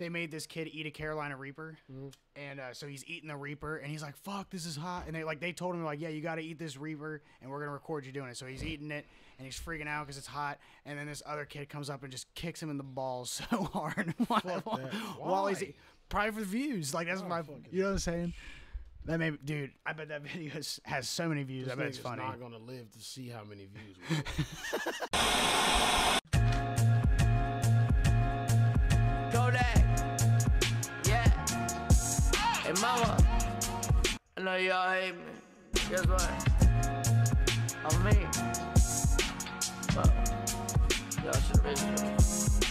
they made this kid eat a Carolina Reaper, and uh, so he's eating the Reaper, and he's like, "Fuck, this is hot." And they like they told him like, "Yeah, you got to eat this Reaper, and we're gonna record you doing it." So he's eating it, and he's freaking out because it's hot. And then this other kid comes up and just kicks him in the balls so hard while, while, while he's probably for the views. Like that's my, you know what I'm saying? That may, dude. I bet that video has, has so many views. I bet it's funny. not gonna live to see how many views. Mama. I know y'all hate me. Guess what? I'm me. But y'all should have been.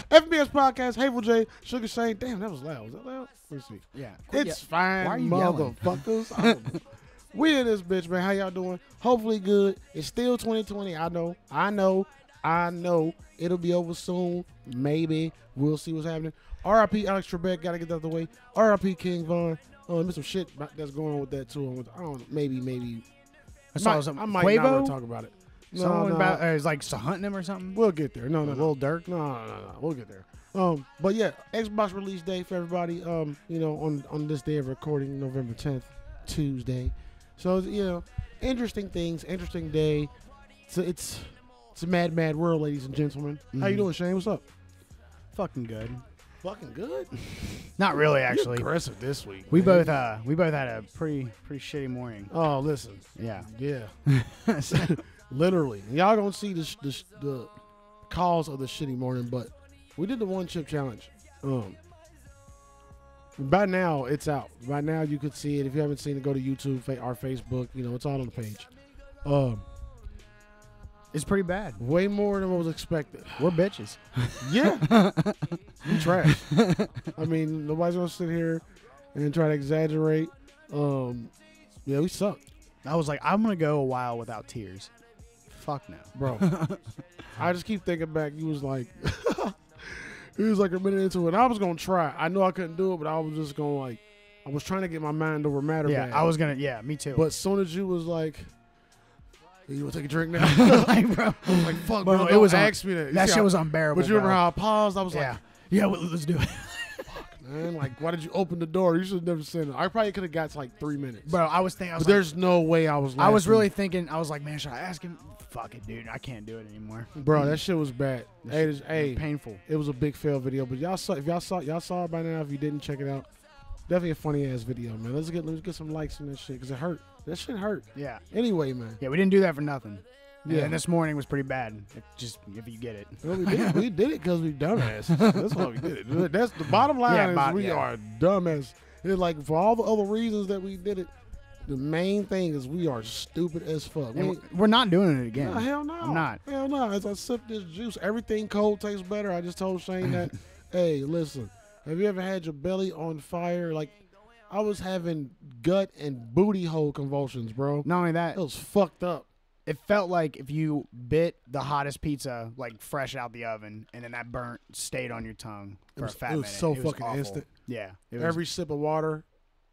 FBS podcast, Hateful Jay, Sugar Shane. Damn, that was loud. Was that loud? Let's see. Yeah. It's ye- fine, Why are you yelling? motherfuckers. I don't we in this bitch, man. How y'all doing? Hopefully good. It's still 2020. I know. I know. I know. It'll be over soon. Maybe. We'll see what's happening. RIP Alex Trebek. Gotta get that out the way. RIP King Von. Oh, there's some shit that's going on with that too. I don't know. Maybe, maybe. I saw might- some I might not Quavo. wanna talk about it. No, Someone no. about uh, is like hunting him or something. We'll get there. No, no, no. Lil Durk. No, no, no, no. We'll get there. Um, but yeah, Xbox release day for everybody. Um, you know, on on this day of recording, November tenth, Tuesday. So you know, interesting things, interesting day. So it's it's a mad, mad world, ladies and gentlemen. How you Mhm. doing, Shane? What's up? Fucking good. Fucking good. Not really, You're actually. aggressive this week. We man. both uh we both had a pretty pretty shitty morning. Oh, listen. Yeah. Yeah. Literally, y'all gonna see the the, the cause of the shitty morning, but we did the one chip challenge. Um, by now it's out. By now you could see it. If you haven't seen it, go to YouTube, our Facebook. You know, it's all on the page. Um, it's pretty bad. way more than what was expected. We're bitches. Yeah, we trash. I mean, nobody's gonna sit here and try to exaggerate. Um, yeah, we suck, I was like, I'm gonna go a while without tears. Fuck no. bro. I just keep thinking back. You was like, he was like a minute into it. I was gonna try. I know I couldn't do it, but I was just gonna like, I was trying to get my mind over matter. Yeah, bad. I was gonna. Yeah, me too. But as soon as you was like, "Hey, you want to take a drink now? like, bro, I was like, fuck, Bro, bro, it was ask me that. You that shit was unbearable. But you remember bro. how I paused? I was Yeah. like, Yeah, well, let's do it, Fuck, man, like, why did you open the door? You should have never said it. I probably could have got to like three minutes. bro. I was thinking. I was But like, there's no way I was. I was really thinking. I was like, man, should I ask him? Fuck it, dude. I can't do it anymore. bro. That shit was bad. That Hey, shit hey, painful. it was a big fail video. But y'all saw if y'all saw y'all saw it by now. If you didn't check it out, definitely a funny ass video, man. Let's get let's get some likes on that shit because it hurt. That shit hurt. Yeah, Anyway, man. yeah. We didn't do that for nothing. Yeah, and this morning was pretty bad. If just if you get it. Well, we did, we did it because we dumbasses. That's why we did it. That's the bottom line. Yeah, is bot- we yeah. are dumbass. It's like for all the other reasons that we did it, the main thing is we are stupid as fuck. We we're we're not doing it again. No, hell no. I'm not. Hell no. As I sip this juice, everything cold tastes better. I just told Shane that. hey, listen, have you ever had your belly on fire? Like, I was having gut and booty hole convulsions, bro. Not only that, It was fucked up. it felt like if you bit the hottest pizza like fresh out the oven, and then that burnt stayed on your tongue for was- a fat minute. it was minute. so it fucking awful. instant. Yeah, Every sip of water,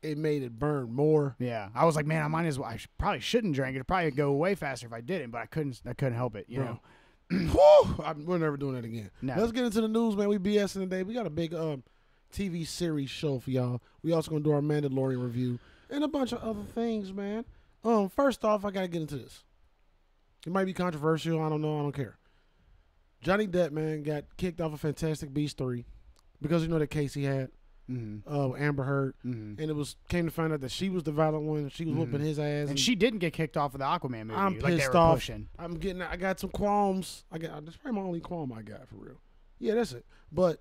it made it burn more. yeah. I was like, man, I might as well. I probably shouldn't drink it. It'd probably go way faster if I didn't, but I couldn't. I couldn't help it. You Bro. know. Whew, I'm, we're never doing that again. No. Let's get into the news, man. We BSing today. We got a big um TV series show for y'all. We also gonna do our Mandalorian review and a bunch of other things, man. Um, first off, I gotta get into this. It might be controversial. I don't know. I don't care. Johnny Depp, man, got kicked off of Fantastic Beasts three because you know the case he had, Mm-hmm. uh, Amber Heard, Mm-hmm. and it was came to find out that she was the violent one. She was Mhm. whooping his ass, And she didn't get kicked off of the Aquaman movie. I'm like they pissed were off. pushing. I'm getting. I got some qualms. I got. That's probably my only qualm I got for real. Yeah, that's it. But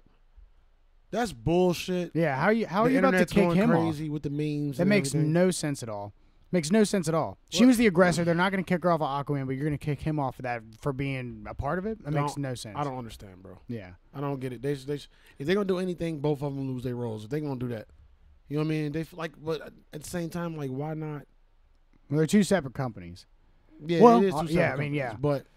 that's bullshit. Yeah, how are you? How the are you about to internet's kick going him off? crazy with the memes. That and makes everything. no sense at all. Makes no sense at all. She What? was the aggressor. They're not going to kick her off of Aquaman, but you're going to kick him off of that for being a part of it. That makes Don't- no sense. I don't understand, bro. Yeah. I don't get it. They, they if they're gonna do anything, both of them lose their roles. If they're gonna do that, you know what I mean? They f- like, but at the same time, like, why not? Well, they're two separate companies. Yeah, Well, it is. uh, yeah, I mean, yeah. but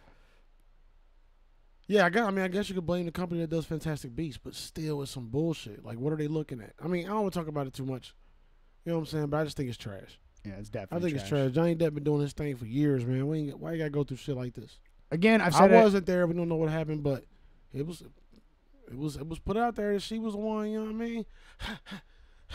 yeah, I got. I mean, I guess you could blame the company that does Fantastic Beasts, but still, it's some bullshit. Like, what are they looking at? I mean, I don't want to talk about it too much. You know what I'm saying? But I just think it's trash. Yeah, it's definitely. Trash. I think it's trash. Johnny Depp been doing his thing for years, man. We ain't, why you gotta go through shit like this? Again, I've I said it. wasn't there. We don't know what happened, but it was it was it was put out there that she was the one. You know what I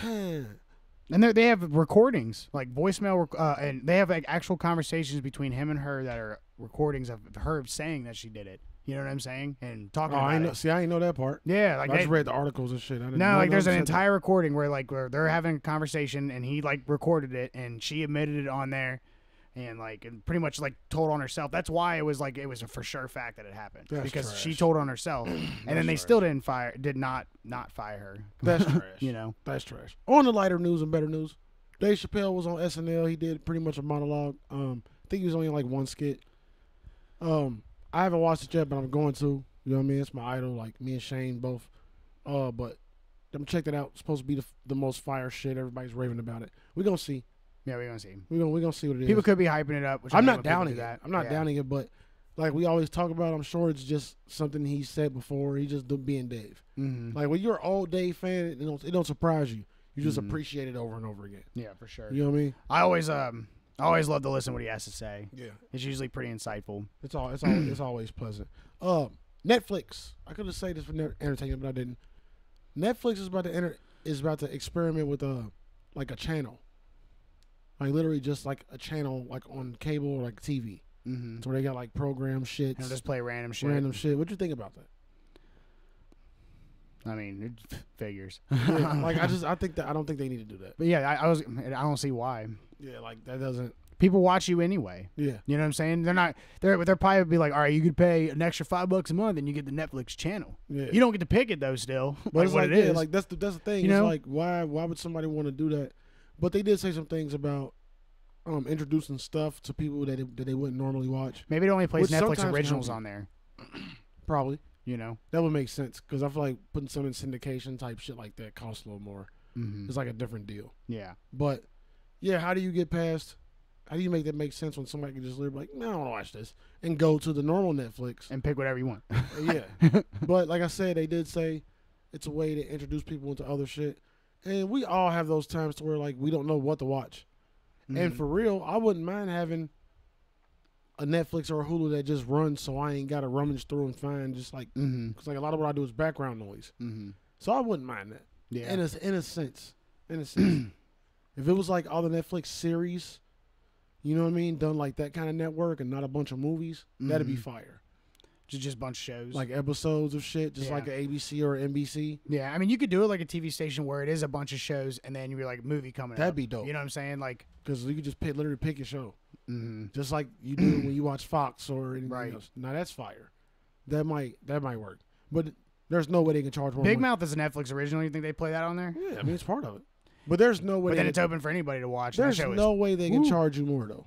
mean? And they they have recordings, like voicemail, rec- uh, and they have like actual conversations between him and her that are recordings of her saying that she did it. You know what I'm saying? And oh, talking I about ain't it. see, I ain't know that part. Yeah, like I they, just read the articles and shit. I didn't no, know like there's an none of them said that. entire recording where like where they're having a conversation and he like recorded it and she admitted it on there, and like and pretty much like told on herself. That's why it was like it was a for sure fact that it happened That's because she told on herself, and then they trash. still didn't fire, did not not fire her. That's trash. you know, That's trash. On the lighter news and better news, Dave Chappelle was on SNL. He did pretty much a monologue. Um, I think he was only like one skit. Um, I haven't watched it yet, but I'm going to. You know what I mean? It's my idol. Like me and Shane both. Uh, but I'm check that out. It's supposed to be the, the most fire shit. Everybody's raving about it. We're gonna see. yeah, we're gonna see. We're gonna we gonna see what it is. People could be hyping it up. Which I'm not downing do that. I'm not Yeah. downing it, but like we always talk about, I'm sure it's just something he said before. He just being Dave. Mhm. Like when you're an old Dave fan, it don't, it don't surprise you. You just Mhm. appreciate it over and over again. Yeah, for sure. You know what I mean? I always um I always love to listen to what he has to say. Yeah. It's usually pretty insightful. It's all it's all it's always pleasant. Um, Netflix. I could have said this for entertainment, but I didn't. Netflix is about to enter is about to experiment with a like a channel, like literally just like a channel like on cable or like TV. Mm-hmm. So where they got like program shit, And just play random shit. random shit. What you think about that? I mean, it figures. Yeah, like I just I think that I don't think they need to do that. But yeah, I, I was. I don't see why. Yeah, like that doesn't. People watch you anyway. Yeah, You know what I'm saying? They're not. They're they're probably be like, all right, you could pay an extra five bucks a month and you get the Netflix channel. yeah. You don't get to pick it though. Still, But like it's what like, it yeah, like that's the that's the thing. You it's know? like why why would somebody want to do that? But they did say some things about um introducing stuff to people that it, that they wouldn't normally watch. Maybe it only plays Netflix originals on there. Probably You know. that would make sense because I feel like putting some in syndication type shit like that costs a little more. Mm-hmm. It's like a different deal. Yeah. But yeah, how do you get past? How do you make that make sense when somebody can just live like, no, I don't want to watch this and go to the normal Netflix? And pick whatever you want. yeah. But like I said, they did say it's a way to introduce people into other shit. And we all have those times to where like we don't know what to watch. And Mhm. for real, I wouldn't mind having a Netflix or a Hulu that just runs so I ain't got to rummage through and find just like Mm-hmm. cuz like a lot of what I do is background noise. Mm-hmm. So I wouldn't mind that. Yeah. In a in a sense. In a sense. if it was like all the Netflix series, you know what I mean, done like that kind of network and not a bunch of movies, that'd be Mhm. fire. just just a bunch of shows. Like episodes of shit, just Yeah. like an ABC or NBC. yeah, I mean, you could do it like a TV station where it is a bunch of shows, and then you're like movie coming. That'd up. be dope. You know what I'm saying? Like, Because you could just pick, literally pick a show, mm-hmm. just like you do when you watch Fox or anything Right. else. Now that's fire. That might that might work, but there's no way they can charge more. Big money. Mouth is a Netflix original. You think they play that on there? Yeah, I mean it's part of it, but there's no way. But then it's open for anybody to watch. and that There's show is- no way they can Woo. charge you more though.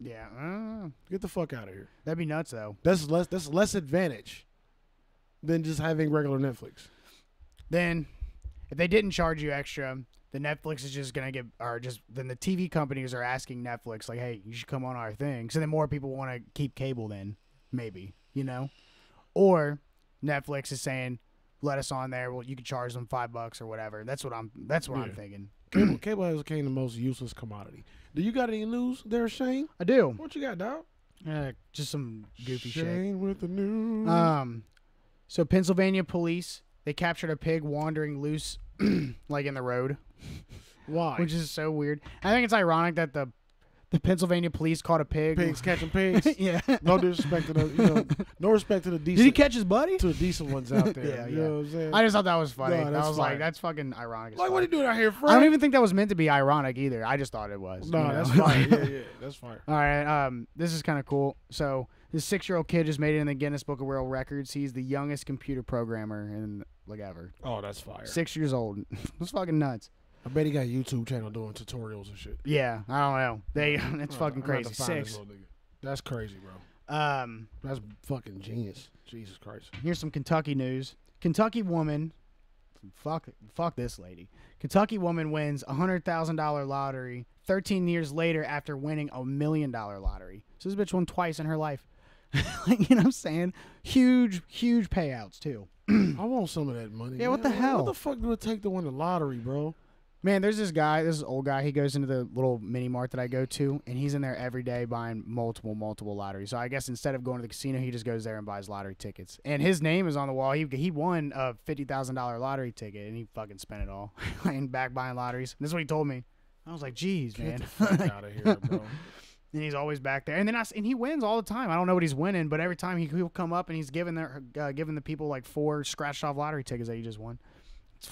yeah, uh, Get the fuck out of here. that'd be nuts though. That's less. That's less advantage than just having regular Netflix. Then, if they didn't charge you extra, the Netflix is just gonna get, or just then the TV companies are asking Netflix like, hey, you should come on our thing. So then more people want to keep cable. Then maybe you know, or Netflix is saying, let us on there. Well, you could charge them five bucks or whatever. That's what I'm. That's what I'm thinking. Cable, cable has became the most useless commodity. Do you got any news there, Shane? I do. What you got, dog? Uh, just some goofy shit. Shane with the news. Um, so Pennsylvania police they captured a pig wandering loose, like in the road, Why? which is so weird. I think it's ironic that the the Pennsylvania police caught a pig. pigs catching pigs. yeah. no disrespect to the, you know, no respect to the decent. Did he catch his buddy? to the decent ones out there? Yeah, you yeah. know what I'm saying? I just thought that was funny. No, I was like, that's fucking ironic. like, what are you doing out here, Fred? I don't even think that was meant to be ironic either. I just thought it was. No, you know? that's fine. Yeah, yeah, that's fine. All right, um, this is kind of cool. So this six-year-old kid just made it in the Guinness Book of World Records. He's the youngest computer programmer in like ever. Oh, that's fire. Six years old. That's fucking nuts. I bet he got a YouTube channel doing tutorials and shit. Yeah, I don't know. They it's I'm fucking gonna crazy. Six. That's crazy, bro. Um, That's fucking genius. Jesus Christ. here's some Kentucky news. Kentucky woman, fuck, fuck this lady. Kentucky woman wins a hundred thousand dollar lottery 13 years later after winning a million dollar lottery. So this bitch won twice in her life. like, you know what I'm saying? Huge, huge payouts too. I want some of that money. Yeah, what the hell? What the fuck do it take to win the lottery, bro? Man, there's this guy, this old guy. He goes into the little mini mart that I go to, and he's in there every day buying multiple, multiple lotteries. So I guess instead of going to the casino, he just goes there and buys lottery tickets. And his name is on the wall. He he won a fifty thousand dollar lottery ticket, and he fucking spent it all, and back buying lotteries. And this is what he told me. I was like, "Geez, Get man." out of here, bro. and he's always back there. And then I and he wins all the time. I don't know what he's winning, but every time he, he'll come up and he's giving their uh, giving the people like four scratched off lottery tickets that he just won. It's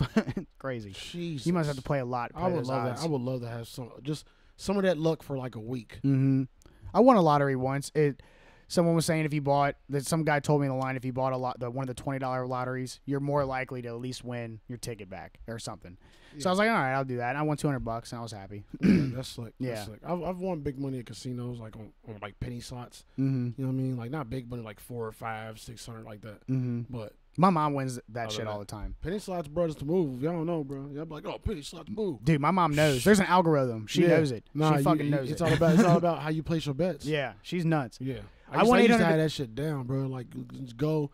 crazy. Jesus. You must have to play a lot. To I would love odds. that. I would love to have some just some of that luck for like a week. Mm-hmm. I won a lottery once. It. Someone was saying if you bought that, some guy told me in the line if you bought a lot, the one of the twenty dollar lotteries, you're more likely to at least win your ticket back or something. So I was like, all right, I'll do that. And I won two hundred bucks, and I was happy. Yeah, that's like Yeah. That's slick. I've, I've won big money at casinos, like on, on like penny slots. mm-hmm. You know what I mean? Like not big money, like four or five, six hundred, like that. Mm-hmm. But My mom wins that shit than all the time. penny slots, brothers to move. Y'all don't know, bro. Y'all be like, oh, penny slots move. Dude, my mom knows. There's an algorithm. She Yeah. knows it. Nah, she you- fucking you- knows it's it. all about it's all about how you place your bets. yeah, she's nuts. Yeah. I I, used, won I used to 800 have that shit down, bro. Like just go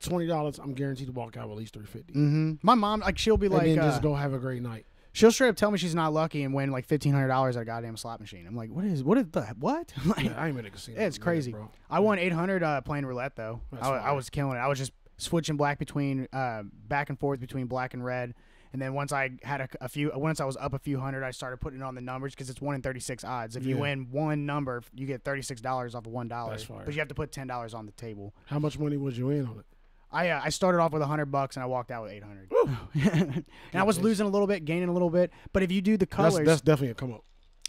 twenty dollars, I'm guaranteed to walk out with at least three fifty. Mm-hmm. My mom, like, she'll be And like, then uh, just go have a great night. she'll straight up tell me she's not lucky and win like fifteen hundred dollars at a goddamn slot machine. I'm like, what is, what is the, what? like, Yeah, I ain't been to casino. It's in a minute, crazy. bro. I won eight hundred uh, playing roulette though. That's I, I fire. was killing it. I was just switching black between, uh, back and forth between black and red. And then once I had a, a few, once I was up a few hundred, I started putting it on the numbers because it's one in thirty six odds. If you win one number, you get thirty six dollars off of one dollar. But you have to put ten dollars on the table. How much money was you in on it? I uh, I started off with a hundred bucks and I walked out with eight hundred. and I was losing a little bit, gaining a little bit. But if you do the colors, That's, that's definitely a come up.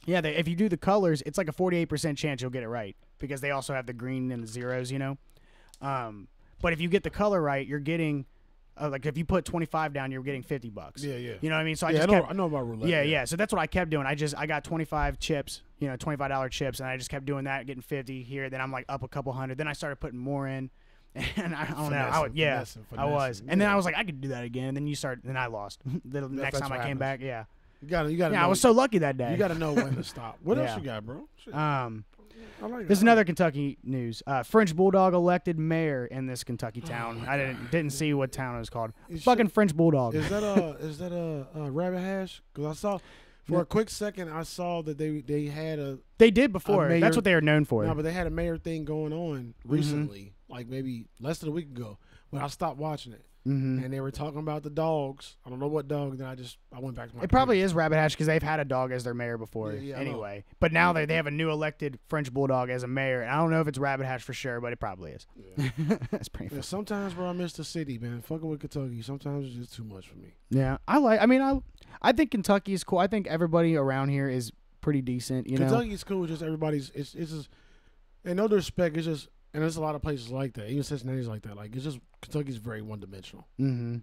yeah, they, if you do the colors, it's like a forty-eight percent chance you'll get it right because they also have the green and the zeros, you know. Um, but if you get the color right, you're getting uh, like if you put twenty-five down, you're getting fifty bucks. Yeah, yeah. You know what I mean? So I yeah, I just know, kept, I know about roulette. yeah, yeah. So that's what I kept doing. I just I got 25 chips, you know, $25 chips, and I just kept doing that, getting 50 here. Then I'm like up a couple hundred. Then I started putting more in, and I don't know. I would, yeah, finessing, I was. finessing. And then I was like, I could do that again. And then you start. Then I lost. the next that's time I came happens. back, yeah, You gotta, you gotta. yeah. know, I was so lucky that day. You gotta know when to stop. What Yeah. else you got, bro? Shit, Um, I like there's that. another Kentucky news. Uh, French bulldog elected mayor in this Kentucky town. my I didn't didn't see what town it was called. Is Fucking shit- French bulldog. Is that a is that a, a rabbit hash? Because I saw for No. a quick second I saw that they they had a they did before. mayor- That's what they are known for. no, but they had a mayor thing going on Mm-hmm. recently, like maybe less than a week ago. But I stopped watching it, hmm and they were talking about the dogs. I don't know what dog. Then I just I went back to my. It probably is Rabbit Hash because they've had a dog as their mayor before. Yeah, yeah, anyway, but now they, they have a new elected French bulldog as a mayor. And I don't know if it's Rabbit Hash for sure, but it probably is. Yeah. That's pretty. Yeah, sometimes, bro, I miss the city, man. Fucking with Kentucky. Sometimes it's just too much for me. Yeah, I like. I mean, I I think Kentucky is cool. I think everybody around here is pretty decent. You know. Kentucky's cool. Just everybody's. It's it's just. In no disrespect, it's just. And there's a lot of places like that. Even Cincinnati's like that. Like it's just Kentucky's very one dimensional. hmm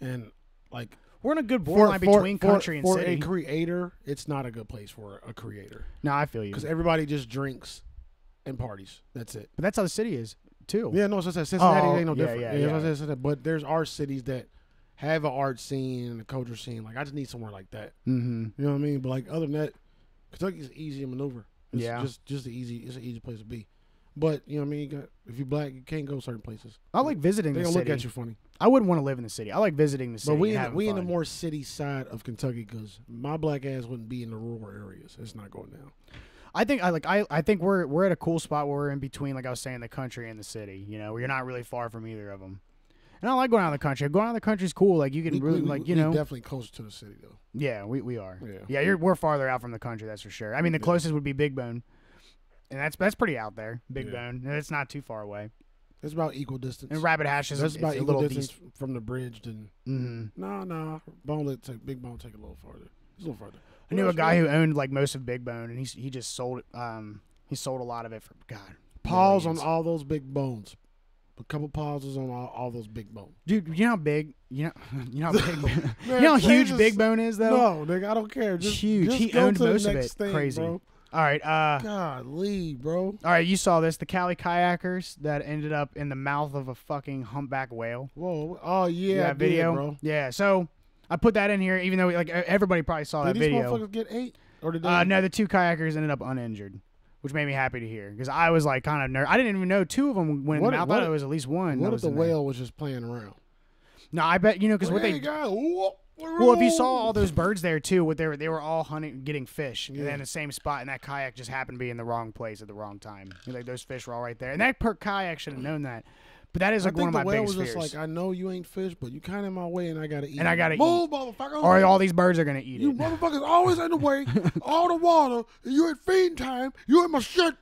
And like We're in a good borderline between country and for city. a creator, it's not a good place for a creator no, I feel you. because everybody just drinks and parties. That's it. But that's how the city is too. Yeah, no, so I said Cincinnati Oh, ain't no yeah, different. yeah, Yeah, that's yeah. Said, but there's our cities that have an art scene and a culture scene. Like I just need somewhere like that. Mm-hmm. You know what I mean? But like other than that, Kentucky's easy to maneuver. It's Yeah. just just the easy. It's an easy place to be. But you know what I mean? You got if you're black, you can't go certain places. I like visiting They the gonna city. look at you funny. I wouldn't want to live in the city. I like visiting the city. But we in we in the more city side of Kentucky because my black ass wouldn't be in the rural areas. It's not going down. I think I like I, I think we're we're at a cool spot where we're in between, like I was saying, the country and the city. You know, where you're not really far from either of them. And I like going out in the country. Going out in the country is cool. Like you can We- really we- like you know. definitely closer to the city though. yeah, we, we are. Yeah. Yeah, you're we're farther out from the country. That's for sure. I mean, the Yeah. closest would be Big Bone, and that's that's pretty out there. Big Yeah. Bone. And It's not too far away. It's about equal distance. And Rabbit Hash is That's about a equal little distance decent. from the bridge. Then no, no, bone let take big bone take a little farther. It's a little farther. I knew a guy who owned like most of Big Bone, and he's he just sold it. Um, he sold a lot of it for God. pause on all those big bones. A couple pauses on all, all those big bones. Dude, you know how big you know you know how big Man, you know how huge just- Big Bone is though. No, nigga, I don't care. Just, Huge. Just He owned most of it. Thing, Crazy. bro. All right. Uh, Golly, bro. all right. You saw this. The Cali kayakers that ended up in the mouth of a fucking humpback whale. Whoa. Oh yeah, that I did, video, bro. Yeah. So I put that in here, even though like everybody probably saw Did that these video. motherfuckers get eight? Or did they? Uh, no, the two kayakers ended up uninjured, which made me happy to hear because I was like kind of nervous. I didn't even know two of them went in the mouth. I thought it was at least one. What if the in there. whale was just playing around? No, I bet you know because what hey, they guy. Well, if you saw all those birds there too, what they were they were all hunting, getting fish, and Yeah. then the same spot, and that kayak just happened to be in the wrong place at the wrong time. Like those fish were all right there, and that per kayak should have known that. But that is like one of the my whale biggest was just fears. like, I know you ain't fish, but you kind of in my way, and I gotta eat. And I gotta eat. move, motherfucker. or all these birds are gonna eat You it. motherfuckers always in the way. all the water. and You at feeding time. You in my shit.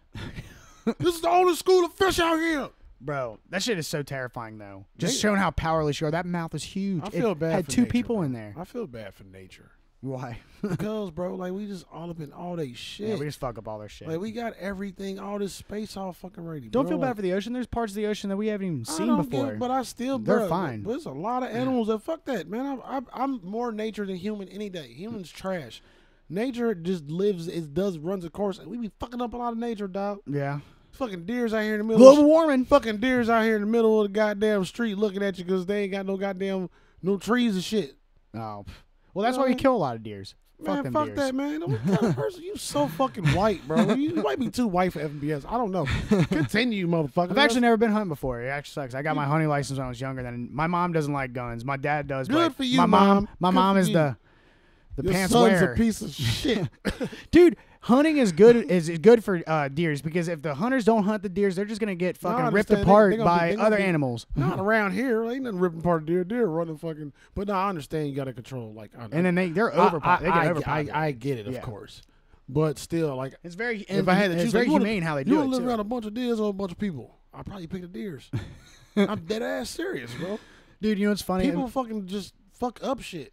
this is the only school of fish out here. Bro, that shit is so terrifying though. Just They- showing how powerless you are. That mouth is huge. I feel it bad. Had for two nature, people bro. in there. I feel bad for nature Why? because, bro, like we just all up in all that shit. yeah, we just fuck up all their shit. like we got everything, all this space, all fucking ready. Don't bro. feel like, bad for the ocean. There's parts of the ocean that we haven't even I seen don't before. Get, but I still, They're bro, fine. But there's a lot of animals that fuck that, man. I'm, I'm, I'm more nature than human any day. Humans trash. Nature just lives, it does runs a course. We be fucking up a lot of nature, dog. yeah. Fucking deers out here in the middle. Global of, warming. fucking deers out here in the middle of the goddamn street looking at you because they ain't got no goddamn no trees and shit. Oh, well, that's why we kill a lot of deers. Man, fuck fuck that, man. What kind of person? You so fucking white, bro. You, you might be too white for FBS. I don't know. Continue, motherfucker. I've actually never been hunting before. It actually sucks. I got my hunting license when I was younger. Then my mom doesn't like guns. My dad does. Good but for you, my mom. Mom. My Good mom is you. the the Your pants son's wearer. a piece of shit. Dude, hunting is good. Is good for uh, deers because if the hunters don't hunt the deers, they're just gonna get No, fucking ripped understand. They- apart they gonna be- by other be- animals. Not around here. Ain't nothing ripping apart a deer. Deer running fucking. But no, I understand you got to control. Like, I, And then they they're I, over. I, they get I, I, overpopulated. I get it, of Yeah. course. But still, like, it's very. if I had to it's choose, very like, you wanna- humane how they do wanna it. live too. around a bunch of deers or a bunch of people. I'd probably pick the deers. I'm dead ass serious, bro. Dude, you know what's funny? People fucking just fuck up shit.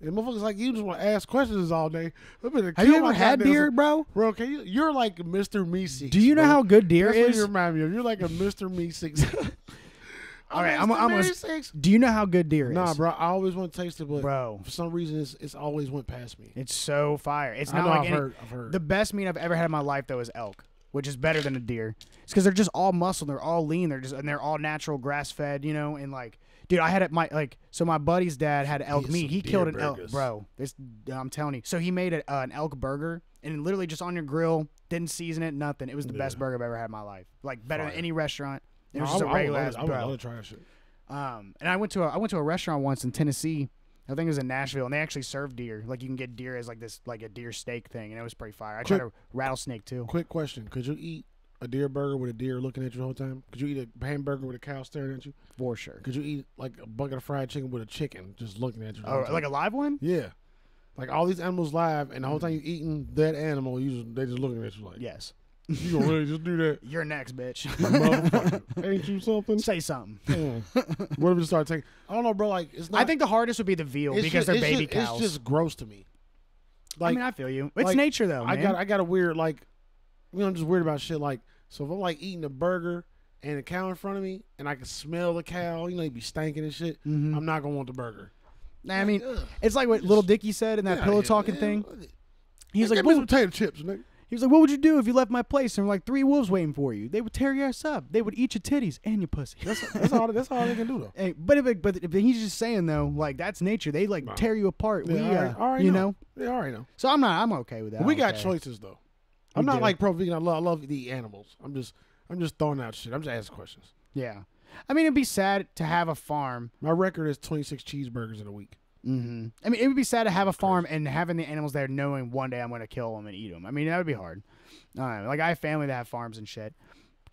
And motherfuckers like you just want to ask questions all day. Have you ever had deer, bro? Bro, can you? You're like Mr. Meeseeks. Do you know bro. how good deer That's is? you remind me of. You're like a Mr. Meeseeks. All right, I'm- Mr. I'm gonna- Do you know how good deer is? Nah, bro. I always want to taste it, but Bro, for some reason, it's, it's always went past me. it's so fire. It's not like I've any- heard. I've heard. The best meat I've ever had in my life though is elk, which is better than a deer. It's because they're just all muscle, they're all lean, they're just and they're all natural grass fed, you know. And like, dude, I had it my like so my buddy's dad had elk meat. He killed an elk, bro. This I'm telling you. So he made a, uh, an elk burger and literally just on your grill, didn't season it, nothing. It was the best burger I've ever had in my life. Like better Fire. than any restaurant. It No, was just I a would- I would regular ass. I would bro. love to try that shit. Um, and I went to a I went to a restaurant once in Tennessee. I think it was in Nashville, and they actually serve deer. Like you can get deer as like this like a deer steak thing, and it was pretty fire. I tried a rattlesnake too. Quick question: Could you eat a deer burger with a deer looking at you the whole time? Could you eat a hamburger with a cow staring at you? For sure. Could you eat like a bucket of fried chicken with a chicken just looking at you? the Oh, whole time? like a live one? yeah, like all these animals live, and the whole time you're eating that animal, you just they just looking at you like, Yes. you gonna really just do that? You're next, bitch. Motherfucker. Ain't you something? Say something. What if we start taking? I don't know, bro. Like it's not. I think the hardest would be the veal it's because just, they're it's baby just, cows. It's just gross to me. I mean, I feel you. It's like, nature though, I man. got I got a weird like you know I'm just weird about shit like so if I'm like eating a burger and a cow in front of me and I can smell the cow, you know, he be stanking and shit, Mhm. I'm not gonna want the burger. Nah, I mean, Ugh. it's like what Lil Dicky said in that Get pillow talking man. thing. He's He's like, give me some what, potato chips, nigga. he was like, what would you do if you left my place and were like three wolves waiting for you? They would tear your ass up. They would eat your titties and your pussy. That's that's all that's all they can do though. Hey, but if it, but if he's just saying though, like that's nature. They like Nah. tear you apart. Yeah, we, uh, right, all right, you no. know. Yeah, all right now. So I'm not. I'm okay with that. we got choices though. I'm We not do. like pro vegan. I love I love eat animals. I'm just I'm just throwing out shit. I'm just asking questions. Yeah, I mean it'd be sad to have a farm. My record is 26 cheeseburgers in a week. Mm-hmm. I mean it would be sad to have a farm and having the animals there, knowing one day I'm going to kill them and eat them. I mean that would be hard. Uh, like I have family that have farms and shit.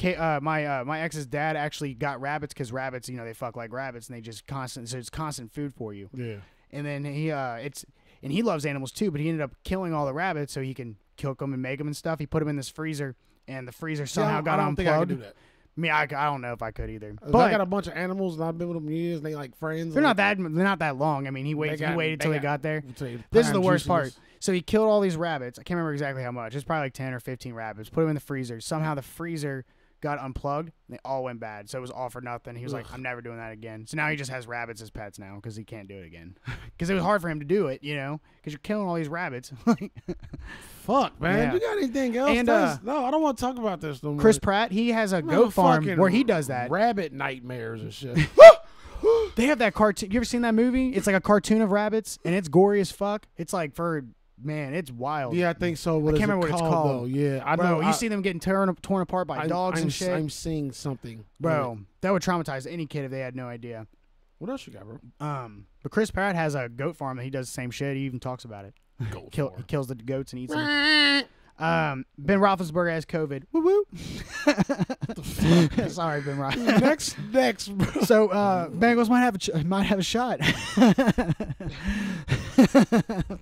Uh, my uh, my ex's dad actually got rabbits because rabbits, you know, they fuck like rabbits and they just constant. So it's constant food for you. Yeah. and then he uh it's and he loves animals too but he ended up killing all the rabbits so he can cook them and make them and stuff. He put them in this freezer and the freezer See, I somehow don't- got I don't think I unplugged. do that. me I, I don't know if i could either. But I got a bunch of animals and I've been with them years and they like friends. they're and not that they're not that long. I mean he waited got- he waited they till he got- got there. I'll tell you, this is the worst part. so he killed all these rabbits. I can't remember exactly how much. It's probably like 10 or 15 rabbits. Put them in the freezer. Somehow the freezer got unplugged and they all went bad so it was all for nothing he was like i'm never doing that again so now he just has rabbits as pets now because he can't do it again because it was hard for him to do it you know because you're killing all these rabbits Fuck, man. Yeah. You got anything else? And, uh, no, I don't want to talk about this no more. Chris Pratt, he has a Man, goat farm where he does that. Rabbit nightmares and shit. They have that cartoon. You ever seen that movie? It's like a cartoon of rabbits, and it's gory as fuck. It's like for man, it's wild. yeah, I think so. What I can't it remember what it's called, called. Though? Yeah, I bro, know. you I, see them getting torn torn apart by I'm- dogs I'm, and shit. I'm seeing something, bro, that would traumatize any kid if they had no idea. What else you got, bro? Um, but Chris Pratt has a goat farm and he does the same shit. He even talks about it. Go Kill, for he kills the goats and eats them. Um, Ben Roethlisberger has COVID. Woo woo. Sorry, Ben Roethlisberger. next, next, bro. So uh, Bengals might have a ch- might have a shot.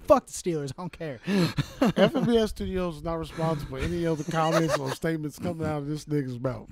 Fuck the Steelers. I don't care. FNBS Studios is not responsible for any other comments or statements coming out of this nigga's mouth.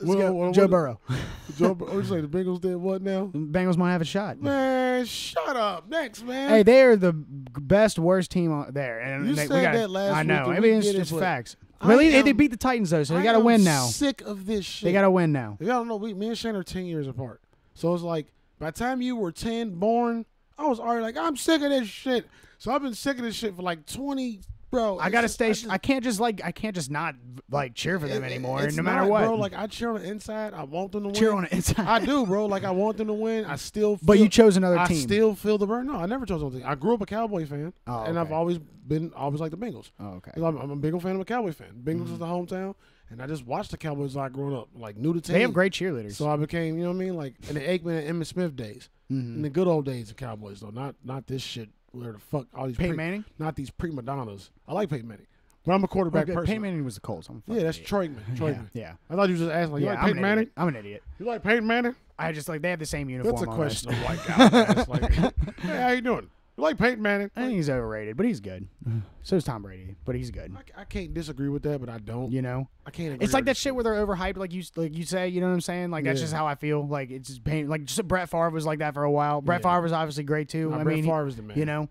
Let's go. Joe Burrow. Joe, Bur- what you say? The Bengals did what now? The Bengals might have a shot. Man, shut up. Next, man. Hey, they are the best worst team on there. And You they, we said gotta- that last I know. and I mean, it's get it, just but facts. I Well, they, they beat the Titans though, so they got to win now. Sick of this shit. They got to win now. If y'all don't know, we, me and Shane are 10 years apart. So it's like, by the time you were 10, born, I was already like, I'm sick of this shit. So I've been sick of this shit for like 20, bro. I gotta just- stay. I just- I can't just like. I can't just not like cheer for them it- anymore, no matter not, what. Bro, like, I cheer on the inside. I want them to win. cheer on the inside. I do, bro. Like, I want them to win. I still feel, but you chose another team. I still feel the burn. No, I never chose something. I grew up a Cowboy fan, Oh, and I've always been always like the Bengals. oh, okay. I'm, I'm a big old fan of a Cowboy fan. Bengals Mm-hmm. is the hometown, and I just watched the Cowboys like growing up, like knew to team. They have great cheerleaders. So I became, you know what I mean, like in the Aikman and Emmitt Smith days, Mhm. in the good old days of Cowboys, though. Not not this shit where the fuck all these Peyton pre- Manning. not these prima donnas. I like Peyton Manning, but I'm a quarterback Okay, person. Peyton Manning was the Colts. I'm yeah, that's idiot. Troyman. Yeah, yeah. I thought you were just asking, like, you yeah, like I'm Peyton Manning? idiot. I'm an idiot. You like Peyton Manning? I just like they have the same uniform. That's a question of white guy. like, hey, how you doing? You like Peyton Manning? I think he's overrated, but he's good. So is Tom Brady, but he's good. I, I can't disagree with that, but I don't. You know, I can't. Agree it's like that shit where they're overhyped, like you like you say. You know what I'm saying? Like that's Yeah. just how I feel. Like it's just pain. Like just Brett Favre was like that for a while. Brett Yeah. Favre was obviously great too. Nah, I Brett mean, he- Favre is the man. you know,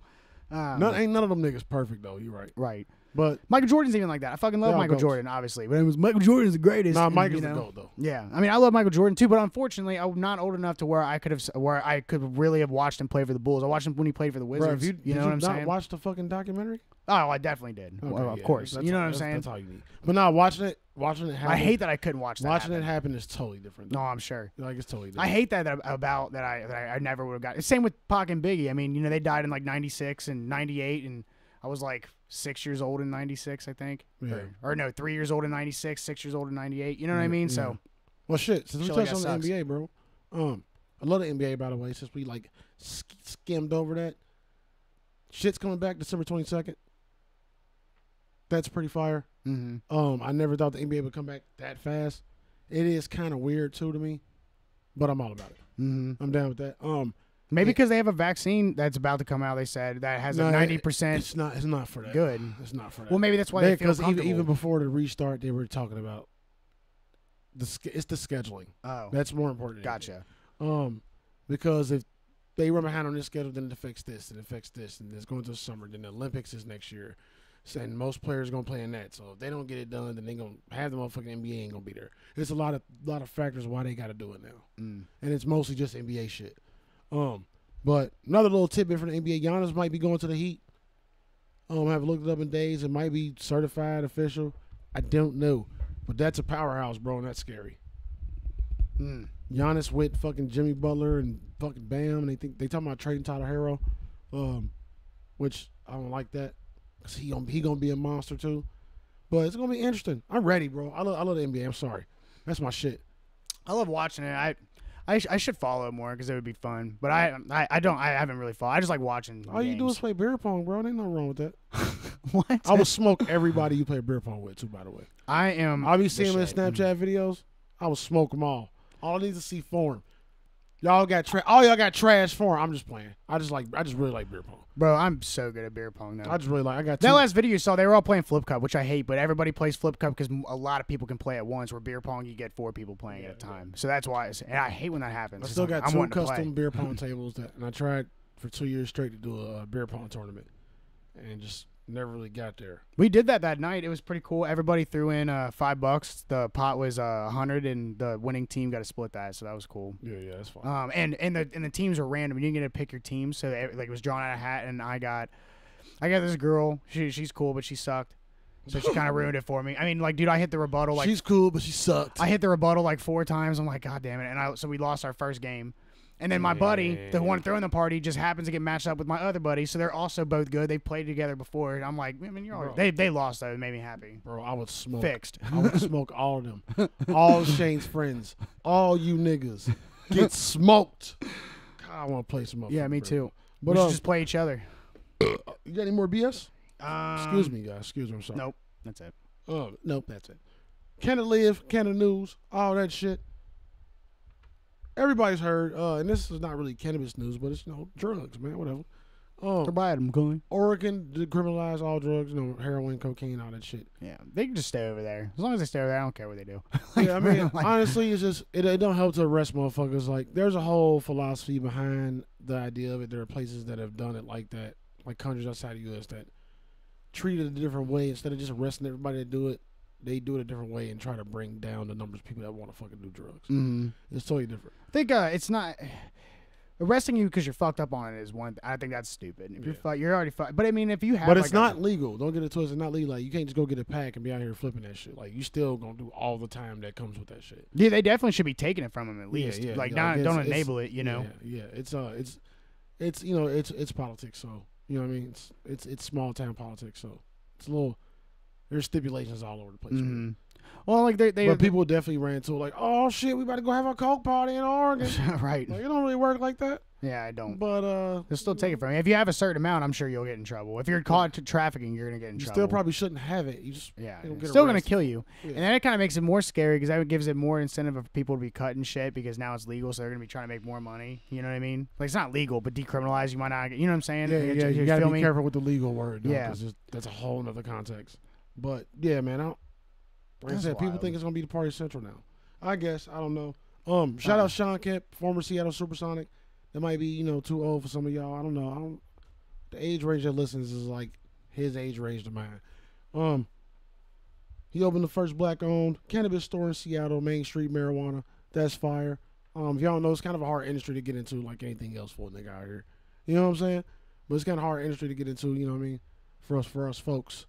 um, none, ain't none of them niggas perfect though. You're right, right. But Michael Jordan's even like that. I fucking love Michael. Jordan, obviously, but it was Michael Jordan's the greatest. nah, and, Mike you is the know, goat though. Yeah, I mean, I love Michael Jordan too, but unfortunately, I'm not old enough to where I could have, where I could really have watched him play for the Bulls. I watched him when he played for the Wizards. if you, you did know you what I'm not saying? watch the fucking documentary? oh, I definitely did. Okay, well, of yeah, course. You know all- what I'm that's- saying? That's all you need. But now watching it, watching it happen. I hate that I couldn't watch that. watching happen. it happen is totally different. No, I'm sure. like it's totally I hate that, that about that I that I, I never would have got. Same with Pac and Biggie. I mean, you know, they died in like '96 and '98, and I was like six years old in '96, I think. Yeah. Or, or no, three years old in '96, six years old in '98. You know what I mean? yeah. So Well, shit. Since we touched on sucks. the NBA, bro. Um, I love the NBA by the way. Since we like sk- skimmed over that, shit's coming back December twenty second. That's pretty fire. mhm. Um, I never thought the NBA would come back that fast. It is kind of weird too to me, but I'm all about it. Mhm. I'm down with that. Um, maybe because they have a vaccine that's about to come out. They said that has no, a ninety percent It's not. It's not for that. good. It's not for that. Well, maybe that's why they, feel because even comfortable. even before the restart, they were talking about the it's the scheduling. oh, That's more important. gotcha. Um, because if they run behind on this schedule, then it affects this, and it affects this, and it's going to the summer. Then the Olympics is next year, so, and most players are going to play in that. So if they don't get it done, then they're going to have the motherfucking NBA ain't going to be there. There's a lot of lot of factors why they got to do it now, Mm. and it's mostly just NBA shit. Um, but another little tidbit from the NBA: Giannis might be going to the Heat. Um, I have looked it up in days. It might be certified official. I don't know, but that's a powerhouse, bro, and that's scary. Mm. Giannis with fucking Jimmy Butler and fucking Bam, and they think they talking about trading Tyler Herro, um, which I don't like that because he gonna he gonna be a monster too. But it's gonna be interesting. I'm ready, bro. I love I love the NBA. I'm sorry, that's my shit. I love watching it. I. I, sh- I should follow more because it would be fun, but I, I I don't I haven't really followed. I just like watching. All you do is play beer pong, bro. Ain't nothing wrong with that. what? I will smoke everybody you play beer pong with too. By the way, I am. I'll be seeing shit. Snapchat videos. I will smoke them all. All I need to see form. Y'all got tra- all y'all got trash form. I'm just playing. I just like I just really like beer pong. bro. I'm so good at beer pong now. I just really like I got two, That last video you saw, they were all playing flip cup, which I hate. But everybody plays flip cup because a lot of people can play at once. Where beer pong, you get four people playing at a time. So that's why. It's, and I hate when that happens. I still I'm- got I'm two to custom beer pong tables that, and I tried for two years straight to do a, beer pong tournament, and just never really got there. We did that that night. It was pretty cool. Everybody threw in uh, five bucks. The pot was uh, a hundred, and the winning team got to split that. So that was cool. Yeah, yeah, that's fine. Um, and and the and the teams were random. You didn't get to pick your team, so it, like it was drawn out of a hat. And I got, I got this girl. She she's cool, but she sucked. So she kind of ruined it for me. I mean, like, dude, I hit the rebuttal like She's cool, but she sucked. I hit the rebuttal like four times. I'm like, God damn it! And I so we lost our first game. And then my buddy, the one throwing the party, just happens to get matched up with my other buddy. So they're also both good. They played together before. And I'm like, I mean, you're all, Bro. they they lost though. It made me happy. Bro, I would smoke. Fixed. I would smoke all of them, all Shane's friends, all you niggas. get smoked. God, I want to play some. Yeah, me too. But we should um, just play each other. you got any more BS? Excuse Um, me, guys. Excuse me. I'm sorry. Nope. That's it. Uh, nope, that's it. Can it live? Can it news? All that shit. Everybody's heard, uh, and this is not really cannabis news, but it's you know drugs, man, whatever. Um, bad. I'm going. Oregon decriminalized all drugs, you know, heroin, cocaine, all that shit. Yeah, they can just stay over there. As long as they stay over there, I don't care what they do. yeah, I mean, Like- honestly, it's just it, it don't help to arrest motherfuckers. Like, there's a whole philosophy behind the idea of it. There are places that have done it like that, like countries outside the U.S. that treat it a different way instead of just arresting everybody that do it. They do it a different way and try to bring down the numbers of people that want to fucking do drugs. mm-hmm. It's totally different. I think uh, it's not arresting you because you're fucked up on it is one. I think that's stupid. If you're Yeah. you're already fucked. But I mean, if you have, But like it's a- not legal. Don't get it twisted. It's not legal. Like you can't just go get a pack and be out here flipping that shit. Like you still gonna do all the time that comes with that shit. Yeah, they definitely should be taking it from them at least. yeah, like, yeah, not don't enable it. You know. Yeah, yeah. It's uh, it's, it's you know, it's it's politics. So you know what I mean. It's it's it's small town politics. So it's a little. There's stipulations all over the place. Mhm. Well, like they, they But people definitely ran to like, oh shit, we about to go have a coke party in Oregon. right? like it don't really work like that. Yeah, I don't. But uh, They'll still take it from you. If you have a certain amount, I'm sure you'll get in trouble. If you're caught to trafficking, you're gonna get in you trouble. still probably shouldn't have it. You just Yeah, It'll it's get still gonna kill you, Yeah. and then it kind of makes it more scary because that gives it more incentive for people to be cutting shit because now it's legal, so they're gonna be trying to make more money. You know what I mean? Like it's not legal, but decriminalized, you might not. Get, you know what I'm saying? Yeah, You- yeah, you you gotta be me? careful with the legal word. Though, Yeah. it's- that's a whole nother context. But yeah, man, I don't, like That's I said, people think it's gonna be the party central now. I guess I don't know. Um, shout out Shawn Kemp, former Seattle Supersonic. That might be you know too old for some of y'all. I don't know. I don't. The age range that listens is like his age range to mine. Um, he opened the first black-owned cannabis store in Seattle, Main Street marijuana. That's fire. Um, if y'all don't know, it's kind of a hard industry to get into, like anything else for a nigga out here. You know what I'm saying? But it's kind of hard industry to get into. You know what I mean? For us, for us folks.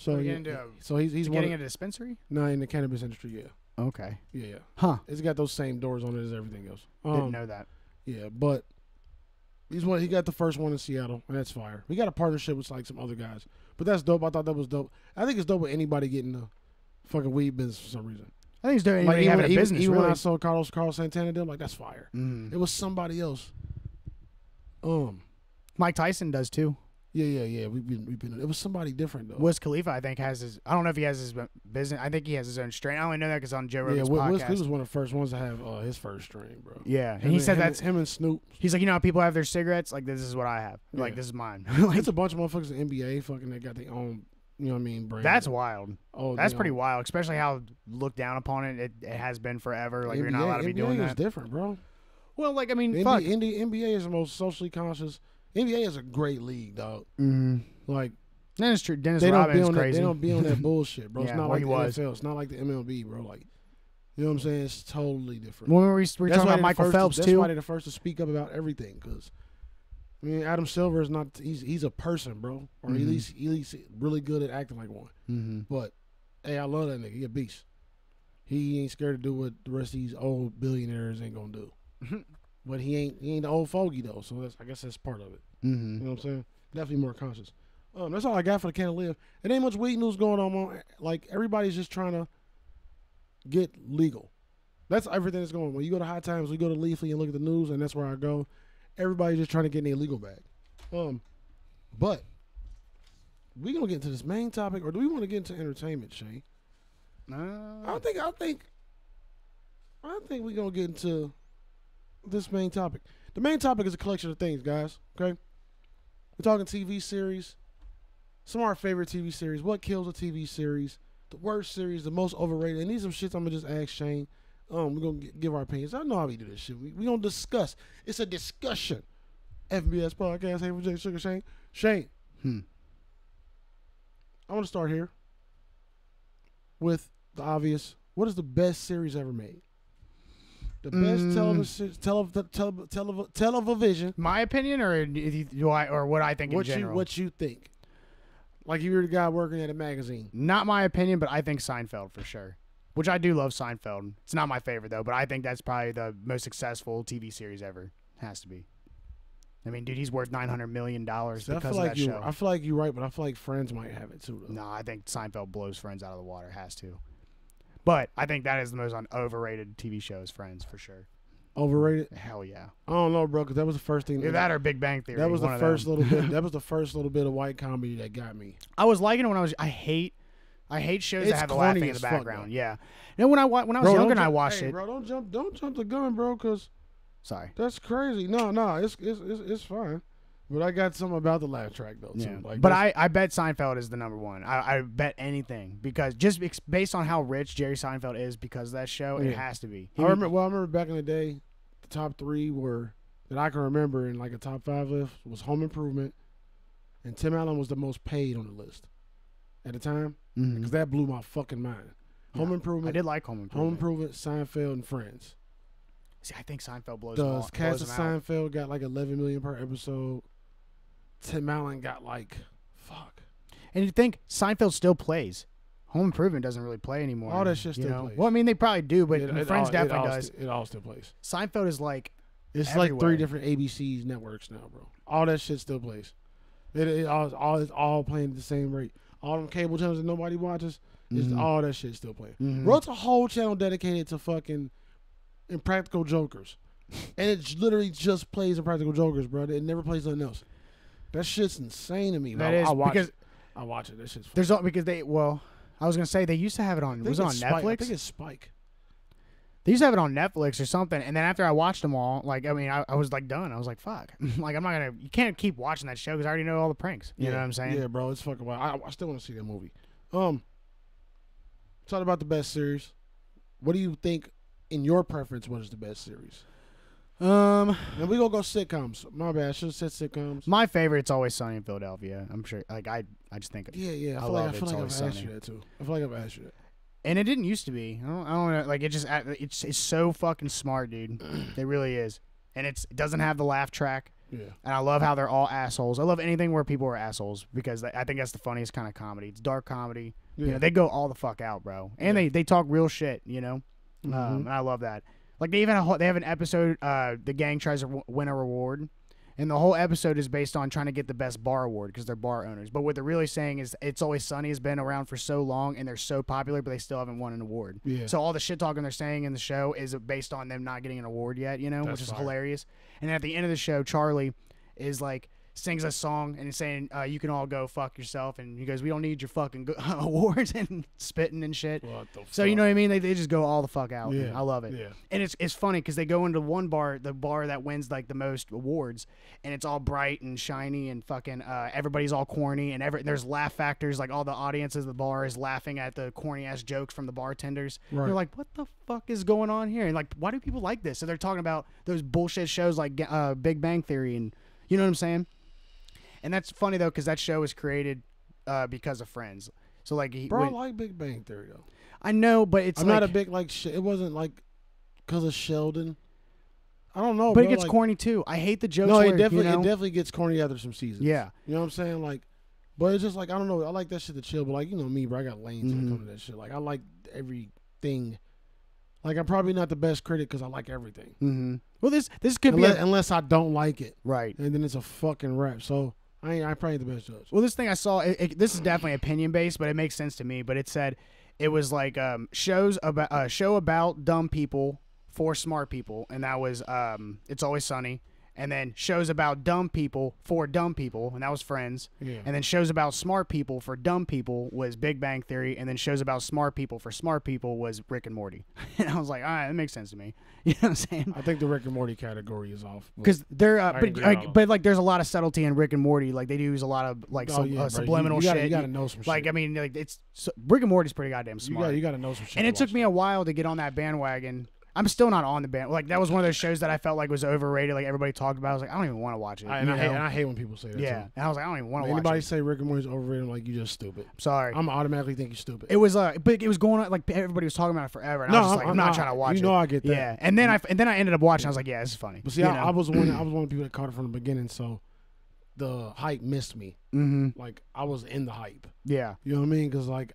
So We're getting into a- so he's he's one getting of, a dispensary. no in the cannabis industry. Yeah, Okay. yeah, yeah. Huh. It's got those same doors on it as everything else. Didn't Um, know that. yeah, but he's one. He got the first one in Seattle, and that's fire. We got a partnership with like some other guys, but that's dope. I thought that was dope. I think it's dope with anybody getting the fucking weed business for some reason. I think he's doing Like even, having a even, business. even really. when I saw Carlos Carlos Santana, do, I'm like that's fire. Mhm. It was somebody else. Um. Mike Tyson does too. Yeah, yeah, yeah. We've been, we've been. It was somebody different though. Wiz Khalifa, I think, has his. I don't know if he has his business. I think he has his own strain. I only know that because on Joe yeah, Rogan's Wiz, podcast. Wiz Khalifa was one of the first ones to have uh, his first strain, bro. yeah, and Him he said him that's. him and Snoop. He's like, you know how people have their cigarettes? Like this is what I have. Like Yeah. this is mine. like it's a bunch of motherfuckers in NBA fucking they got their own, you know what I mean, brand. that's wild. oh, That's pretty own- wild, especially how looked down upon it. It, it has been forever. Like you're not NBA allowed to be NBA doing is that. different, bro. Well, like I mean, NBA, fuck. NBA, NBA is the most socially conscious. NBA is a great league, dog. Mm-hmm. Like Dennis, Tr- Dennis they don't be is on that. They don't be on that bullshit, bro. Yeah, it's not like the was. NFL. It's not like the MLB, bro. Like, you know what I'm saying? It's totally different. when we were, we were That's talking why about Michael Phelps to, too. That's why they're the first to speak up about everything. Because I mean, Adam Silver is not. He's he's a person, bro, or at Mhm. least at least really good at acting like one. mm-hmm. But hey, I love that nigga. He a beast. He ain't scared to do what the rest of these old billionaires ain't gonna do. but he ain't he ain't the old fogey though. So that's I guess that's part of it. Mm-hmm. You know what I'm saying? Definitely more conscious. Um, that's all I got for the can of live. It ain't much weed news going on. Like everybody's just trying to get legal. That's everything that's going. on. When you go to High Times, we go to Leafly and look at the news, and that's where I go. Everybody's just trying to get in their legal bag. Um, but we gonna get into this main topic, or do we want to get into entertainment, Shane? I think I think I think we're gonna get into this main topic. The main topic is a collection of things, guys. Okay, we're talking TV series, some of our favorite TV series. What kills a TV series? The worst series, the most overrated. And these are shits I'm gonna just ask Shane. Um, we're gonna give our opinions. I know how we do this shit. We we gonna discuss. It's a discussion. FBS podcast. Hey, Jay Sugar Shane. Shane. Hmm. I want to start here with the obvious. What is the best series ever made? The best Mm. television, tele, tele, tele, television. My opinion, or do I, or what I think What in you general? what you think? Like you were the guy working at a magazine. Not my opinion, but I think Seinfeld for sure. Which I do love Seinfeld. It's not my favorite though, but I think that's probably the most successful TV series ever. Has to be. I mean, dude, he's worth nine hundred million dollars So because feel of like that you. show. I feel like you're right, but I feel like Friends might have it too. Though. No, I think Seinfeld blows Friends out of the water. Has to. But I think that is the most overrated TV show is Friends for sure. Overrated. Hell yeah. I don't know, bro, because that was the first thing. Either that or Big Bang Theory. that was the first little bit. That was the first little bit of white comedy that got me. I was liking it when I was. I hate. I hate shows It's that have laughing in the background. Yeah. And when I when I was Bro, younger and I watched hey, it. Bro, don't jump, don't jump the gun, bro, because Sorry. that's crazy. No, no, it's it's it's, it's fine. But I got something about the laugh track though. Yeah. Like, but I, I bet Seinfeld is the number one. I, I bet anything because just based on how rich Jerry Seinfeld is because of that show, Yeah. it has to be. He- I remember. Well, I remember back in the day, the top three were that I can remember in like a top five list was Home Improvement, and Tim Allen was the most paid on the list at the time Mhm. because that blew my fucking mind. Home Yeah. Improvement, I did like Home Improvement. Home Improvement, Seinfeld, and Friends. See, I think Seinfeld blows Does cast of them out. Seinfeld got like 11 million per episode? Tim Allen got like fuck. And you think Seinfeld still plays? Home Improvement doesn't really play anymore. All that shit still know? plays. Well, I mean, they probably do, but It- it Friends all- definitely all does. it all still plays. Seinfeld is like It's like three different ABCs networks now, bro. All that shit still plays. It, it all, all it's all playing at the same rate. All them cable channels that nobody watches, is Mhm. all that shit still playing. Mhm. Bro, it's a whole channel dedicated to fucking Impractical Jokers, and it literally just plays Impractical Jokers, bro. It never plays nothing else. That shit's insane to me. that I, is I watch because it. I watch it. That shit's. there's all because they well, I was gonna say they used to have it on. Was it on Spike. I think it's Spike. They used to have it on Netflix or something, and then after I watched them all, like I mean, I, I was like done. I was like, "Fuck!" like I'm not gonna. You can't keep watching that show because I already know all the pranks. You know what I'm saying? Yeah, bro, it's fucking wild. I, I still want to see that movie. Um, talk about the best series. What do you think, in your preference, what is the best series? Um, And we gonna go sitcoms. My bad. I should have said sitcoms. my favorite's always Sunny in Philadelphia. I'm sure. Like I, I just think, Yeah, yeah. I I feel like I feel like I've always asked you that too. I feel like I've asked you that. and it didn't used to be. I don't, I don't know. Like it just, it's, it's so fucking smart, dude. it really is, and it's it doesn't have the laugh track. Yeah. And I love how they're all assholes. I love anything where people are assholes because I think that's the funniest kind of comedy. It's dark comedy. Yeah. You know, they go all the fuck out, bro, and they they talk real shit. You know, um, Mhm. and I love that. Like they even a whole- they have an episode. Uh, the gang tries to w- win a reward, and the whole episode is based on trying to get the best bar award because they're bar owners. But what they're really saying is, it's always sunny has been around for so long and they're so popular, but they still haven't won an award. Yeah. So all the shit talking they're saying in the show is based on them not getting an award yet. You know, That's which is fire. hilarious. And at the end of the show, Charlie is like sings a song and saying, uh, "You can all go fuck yourself," and he goes, "We don't need your fucking go- awards and spitting and shit." So you know what I mean? They, they just go all the fuck out. Yeah. I love it. Yeah. And it's it's funny because they go into one bar, the bar that wins like the most awards, and it's all bright and shiny and fucking uh, everybody's all corny and every there's laugh factors like all the audiences of the bar is laughing at the corny ass jokes from the bartenders. Right. They're like, what the fuck is going on here? And like, why do people like this? So they're talking about those bullshit shows like uh, Big Bang Theory and you know what I'm saying? And that's funny though because that show was created uh, because of Friends. So like, he, Bro, I like Big Bang Theory though. I know, but it's I'm like, not a big like. Sh- it wasn't like because of Sheldon. I don't know, but bro. it gets like, corny too. I hate the jokes. No, where, it definitely you know, it definitely gets corny after some seasons. Yeah. you know what I'm saying? Like, but it's just like I don't know. I like that shit to chill, but like you know me, bro. I got lanes when Mhm. it comes to that shit. Like I like everything. Like I'm probably not the best critic because I like everything. Mm-hmm. Well, this this could Unless, be a, unless I don't like it, right. and then it's a fucking rap. So I I probably the best judge. Well, this thing I saw, it, it, this is definitely opinion based, but it makes sense to me. But it said it was like um, shows about a show about dumb people for smart people, and that was um, it's always sunny. And then shows about dumb people for dumb people, and that was Friends. Yeah. And then shows about smart people for dumb people was Big Bang Theory, and then shows about smart people for smart people was Rick and Morty. and I was like, all right, that makes sense to me. You know what I'm saying? I think the Rick and Morty category is off. because they're uh, but like, but like there's a lot of subtlety in Rick and Morty like they do use a lot of like Oh, sub, yeah, uh, bro. You- subliminal you, gotta, shit You gotta know some like shit. I mean like it's so, Rick and Morty's pretty goddamn you smart got you gotta know some shit. and it took me a while to get on that bandwagon I'm still not on the band like that was one of those shows that I felt like was overrated like everybody talked about I was like I don't even want to watch it I, and, I hate, and I hate when people say that. yeah Too. and I was like I don't even want to watch anybody it say Rick and Morty's overrated, I'm like you just stupid. sorry I'm automatically think you're stupid. it was uh but it was going on like everybody was talking about it forever and I No, was just I'm- like I'm, I'm not not- trying to watch you it know I get that. yeah and then I and then I ended up watching I was like yeah this is funny But see, you I. I was one. I was one of the people that caught it from the beginning, so the hype missed me. mm-hmm Like I was in the hype. yeah You know what I mean? Because like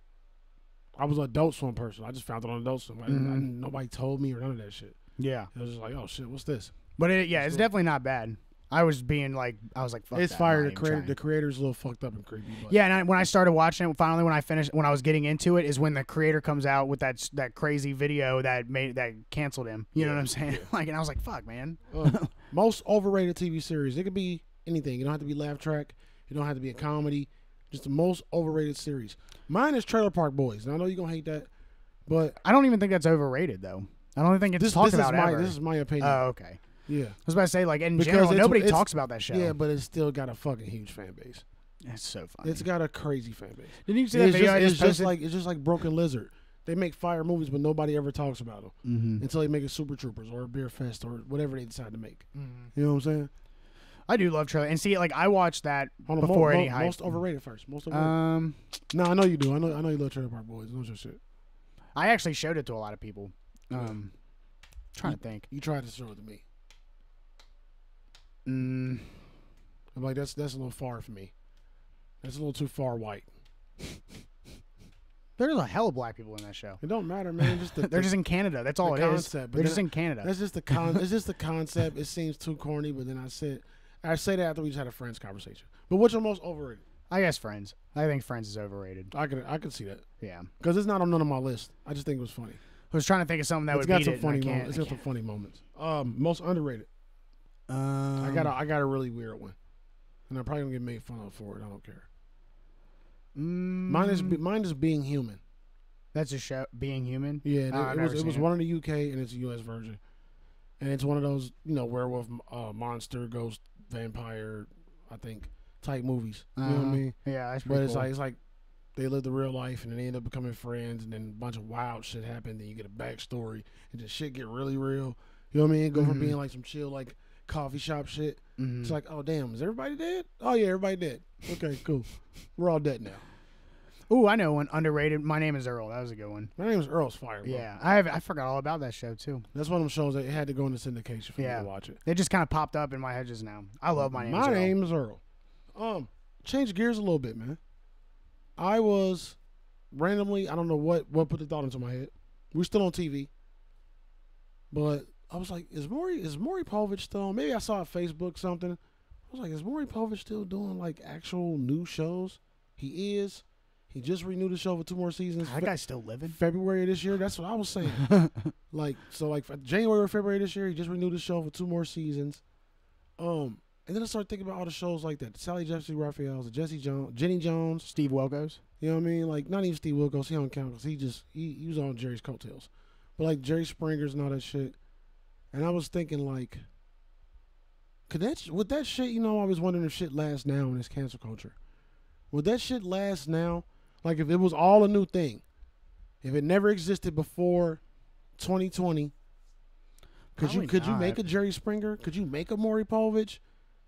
I was an Adult Swim person. I just found it on Adult Swim. I didn't- I nobody told me or none of that shit. yeah It was just like, oh shit, what's this? But it, yeah, it's Sure. definitely not bad. I was being like, I was like, Fuck it's that, fire. The creator, the creator's a little fucked up and creepy. But Yeah, and I, when I started watching it, finally when I finished, when I was getting into it, is when the creator comes out with that that crazy video that made that canceled him. You know what I'm saying? Like, and I was like, "Fuck, man." Um, most overrated TV series. It could be anything. You don't have to be laugh track. You don't have to be a comedy. Just the most overrated series. Mine is Trailer Park Boys. And I know you're gonna hate that, but I don't even think that's overrated though. I don't think it's this, talked this is about my ever. this is my opinion. oh, okay. Yeah, I was about to say, like in Because general, nobody it's- talks about that show. yeah, but it's still got a fucking huge fan base. it's so funny. It's got a crazy fan base. Didn't you see that It's video? just, I it's just just like it's just like Broken Lizard. They make fire movies, but nobody ever talks about them Mhm. until they make a Super Troopers or a Beer Fest or whatever they decide to make. Mhm. You know what I'm saying? I do love trailer and see, like I watched that Hold on, mo- before mo- any hype. most overrated first. Most overrated. um, no, I know you do. I know. I know you love Trailer Park Boys. No just shit. I actually showed it to a lot of people. Um, trying to think. You tried to show it to me. Mm, I'm like, that's that's a little far for me. That's a little too far white. there's a hell of black people in that show. It don't matter, man. Just the, They're the- just in Canada. That's all the it is. concept, but They're just in Canada. that's just the con. it's just the concept. It seems too corny, but then I said, I say that after we just had a friends conversation. But what's your most overrated? I guess Friends. I think Friends is overrated. I could I could see that Yeah. because it's not on none of my list. I just think it was funny. I was trying to think of something that it's would got beat some it. funny moments. It's got some funny moments. Um, most underrated. Um, I got a I got a really weird one, and I'm probably gonna get made fun of for it. I don't care. mm, Mine is mine is being human. That's a show. Being human. Yeah, Oh, it, it was it was it. one in the UK and it's a US version, and it's one of those you know werewolf, uh, monster, ghost, vampire, I think type movies. You know what I Uh-huh. mean? Yeah, that's But it's cool. like it's like they live the real life and then they end up becoming friends, and then a bunch of wild shit happen. Then you get a backstory, and just shit get really real. You know what I mean? Go from Mhm. being like some chill like coffee shop shit. Mhm. It's like, oh damn, is everybody dead? Oh yeah, everybody dead. Okay, cool. We're all dead now. Ooh, I know one underrated. My name is Earl. That was a good one. My name is Earl's Fire. Bro. Yeah, I have. I forgot all about that show too. that's one of them shows that it had to go into syndication for Yeah. me to watch it. It just kind of popped up in my head just now. I love my name. My is Earl. name is Earl. Um, change gears a little bit, man. I was randomly, I don't know what what put the thought into my head. We're still on TV, but I was like, is Maury is Maury Povich still on? Maybe I saw on Facebook something. I was like, is Maury Povich still doing like actual new shows? He is. He just renewed the show for two more seasons. That guy's still living. February of this year. That's what I was saying. like so, like January or February this year, he just renewed the show for two more seasons. Um, and then I started thinking about all the shows like that: the Sally Jessy Raphael's, the Jesse Jones, Jenny Jones. Steve Wilkos. You know what I mean? Like not even Steve Wilkos. He don't count because he just he, he was on Jerry's coattails. But like Jerry Springer's and all that shit. And I was thinking like, could that would that shit? You know, I was wondering if shit lasts now in this cancel culture. Would that shit last now? Like if it was all a new thing, if it never existed before 2020, could Probably you could you make a. Jerry Springer? Could you make a Maury Povich?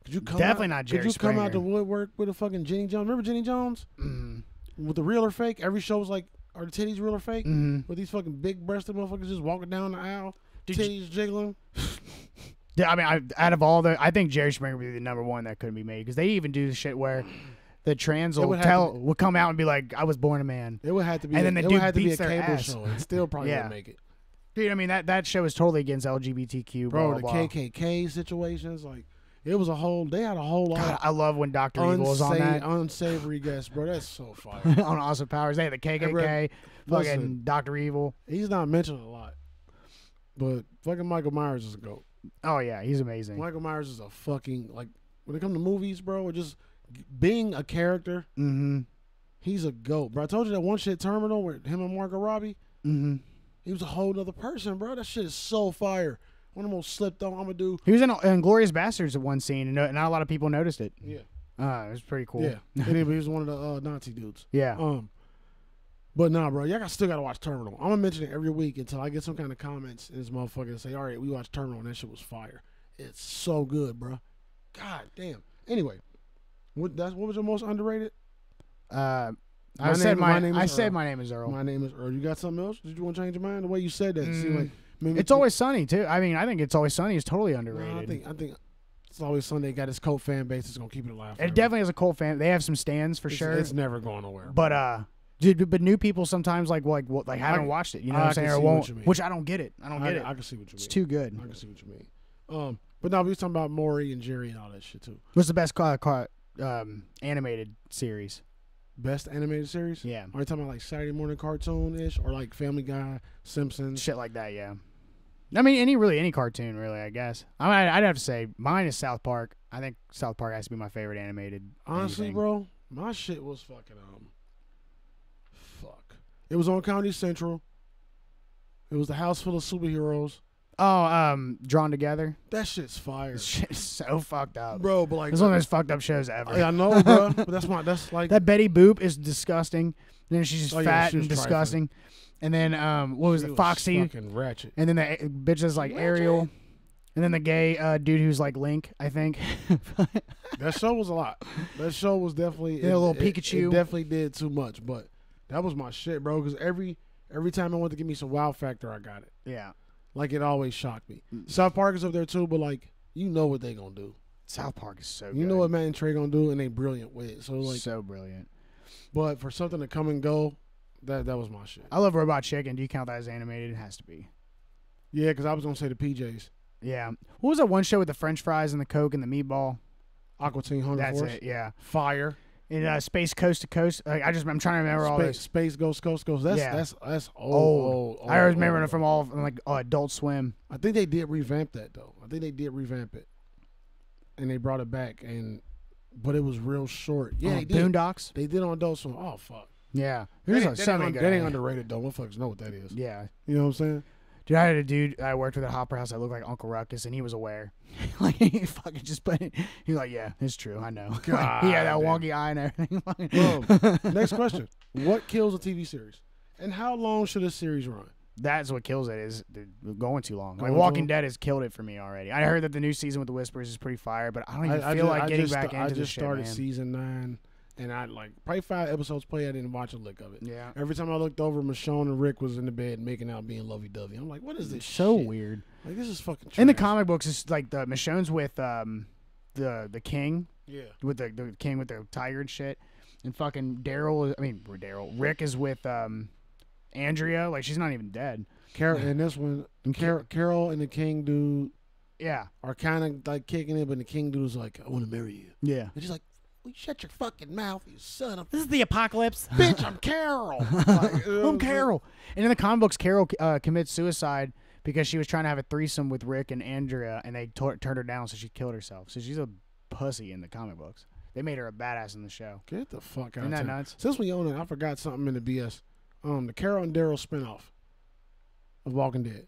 Could you come Definitely out, not Jerry Could you come out the woodwork with a fucking Jenny Jones? Remember Jenny Jones Mm. with the real or fake? Every show was like, are the titties real or fake? hmm With these fucking big breasted motherfuckers just walking down the aisle, Did you- titties jiggling. Yeah, I mean, I, out of all the, I think Jerry Springer would be the number one that couldn't be made because they even do the shit where the trans will tell to will come out and be like, "I was born a man." It would have to be. And then the dude have to be a beats cable ass. show. It still probably Yeah. make it, Dude, I mean that that show is totally against LGBTQ. bro. blah, the blah, blah. KKK situations, like it was a whole. They had a whole lot God, I love when Doctor Evil was on that unsavory guest, bro. That's so fire. on Austin Powers. They had the KKK, fucking. Doctor Evil. He's not mentioned a lot, but fucking Michael Myers is a goat. Oh yeah, he's amazing. Michael Myers is a fucking like when it comes to movies, bro. Or just being a character, Mm-hmm. he's a goat, bro. I told you that one shit terminal where him and Margot Robbie. Mm-hmm. He was a whole nother person, bro. That shit is so fire. One of the most slipped on. I'm gonna do. He was in, in Glorious Bastards at one scene, and no, not a lot of people noticed it. Yeah, Uh, it was pretty cool. yeah. Anyway, he was one of the uh, Nazi dudes. yeah. Um, but nah, bro, y'all got, still gotta watch Terminal. I'm gonna mention it every week until I get some kind of comments in this motherfucker and say, "All right, we watched Terminal and that shit was fire." It's so good, bro. God damn. Anyway, what that's what was your most underrated? Uh, I said name- my, my name I is said my name is Earl. My name is Earl. You got something else? Did you want to change your mind? The way you said that, it seemed Mm. like maybe It's always sunny too. I mean, I think it's always sunny is totally underrated. I think I think it's always Sunday. Got his cult fan base. It's gonna keep it alive. it definitely has a cult fan. They have some stands for It's- sure. It's never going nowhere. but uh, dude, but new people sometimes like like what like haven't watched it. You know I what I'm saying? Or won't, you mean. which I don't get it. I don't I, get it. I can see what you mean. it's too good. I can see what you mean. Um, But now we was talking about Maury and Jerry and all that shit too. What's the best car, car, um, animated series? Best animated series? Yeah, Are you talking about like Saturday morning cartoon ish or like Family Guy, Simpsons? shit like that. Yeah. I mean, any really any cartoon, really. I guess. I mean, I'd have to say mine is South Park. I think South Park has to be my favorite animated. Honestly, anything. bro, my shit was fucking um fuck. It was on Comedy Central. It was the house full of superheroes. Oh, um, Drawn Together. That shit's fire. This shit is so fucked up. Bro, but like It's one of those fucked up shows ever. I, I know, bro. But that's my that's like That Betty Boop is disgusting. And Then she's just Oh, yeah, fat she was and disgusting. And then um, what was she it? Foxy. fucking ratchet. And then the uh, bitch is like Ariel. And then the gay uh, dude who's like Link, I think. That show was a lot. That show was definitely Yeah, a little it- it- Pikachu. It, definitely did too much, but that was my shit, bro. Because every every time I went to give me some wow factor, I got it. yeah. Like it always shocked me. Mm. South Park is up there too, but like you know what they gonna do. South Park is so You good. know what Matt and Trey gonna do, and they brilliant with it. So like, so brilliant. but for something to come and go, that that was my shit. I love Robot Chicken. Do you count that as animated? It has to be. Yeah, because I was gonna say the PJs, Yeah. What was that one show with the French fries and the Coke and the meatball? Aqua Teen Hunger That's Force, it. Yeah. Fire, In uh, Space Coast to Coast. Like, I just I'm trying to remember all Space, this. Space Ghost Coast Ghost. That's Yeah. that's that's old. Old. old, old I always remember old, it from all of, like uh, Adult Swim. I think they did revamp that though. I think they did revamp it, and they brought it back, and but it was real short. Yeah, Uh, they did. Boondocks. They did on Adult Swim. Oh fuck, Yeah. that There's ain't, like, that so ain't, many un- good. that ain't anime. underrated though. Motherfuckers know what that is. Yeah. You know what I'm saying? Dude, I had a dude I worked with at Hopper House that looked like Uncle Ruckus, and he was aware. like he fucking just put it. He was like, "Yeah, it's true. I know." God, he had that God wonky eye and everything. Boom. Next question: What kills a TV series, and how long should a series run? That's what kills it. Is going too long. Like Going Walking long? Dead has killed it for me already. I heard that the new season with the Whispers is pretty fire, but I don't even I, I feel just, like I getting just, back I into just this shit, started man. season nine, and I like probably five episodes play. I didn't watch a lick of it. yeah, Every time I looked over, Michonne and Rick was in the bed making out, being lovey dovey. I'm like, what is this? so shit? weird. Like this is fucking. In the comic books, it's like the Michonne's with um the the king yeah. with the the king with the tiger and shit, and fucking Daryl. I mean Daryl. Rick is with um Andrea. Like she's not even dead. Carol and this one, And Carol, Carol and the King dude Yeah, are kind of like kicking it, but the King dude's like, I want to marry you. yeah. And she's like, well, shut your fucking mouth, you son of This is the apocalypse. bitch. I'm Carol. Like, you I'm? Carol. And in the comic books, Carol uh, commits suicide because she was trying to have a threesome with Rick and Andrea, and they turned her down, so she killed herself. So she's a pussy in the comic books. They made her a badass in the show. Get the fuck out Isn't that nuts? Since we own it, I forgot something in the BS. Um, the Carol and Daryl spinoff of Walking Dead.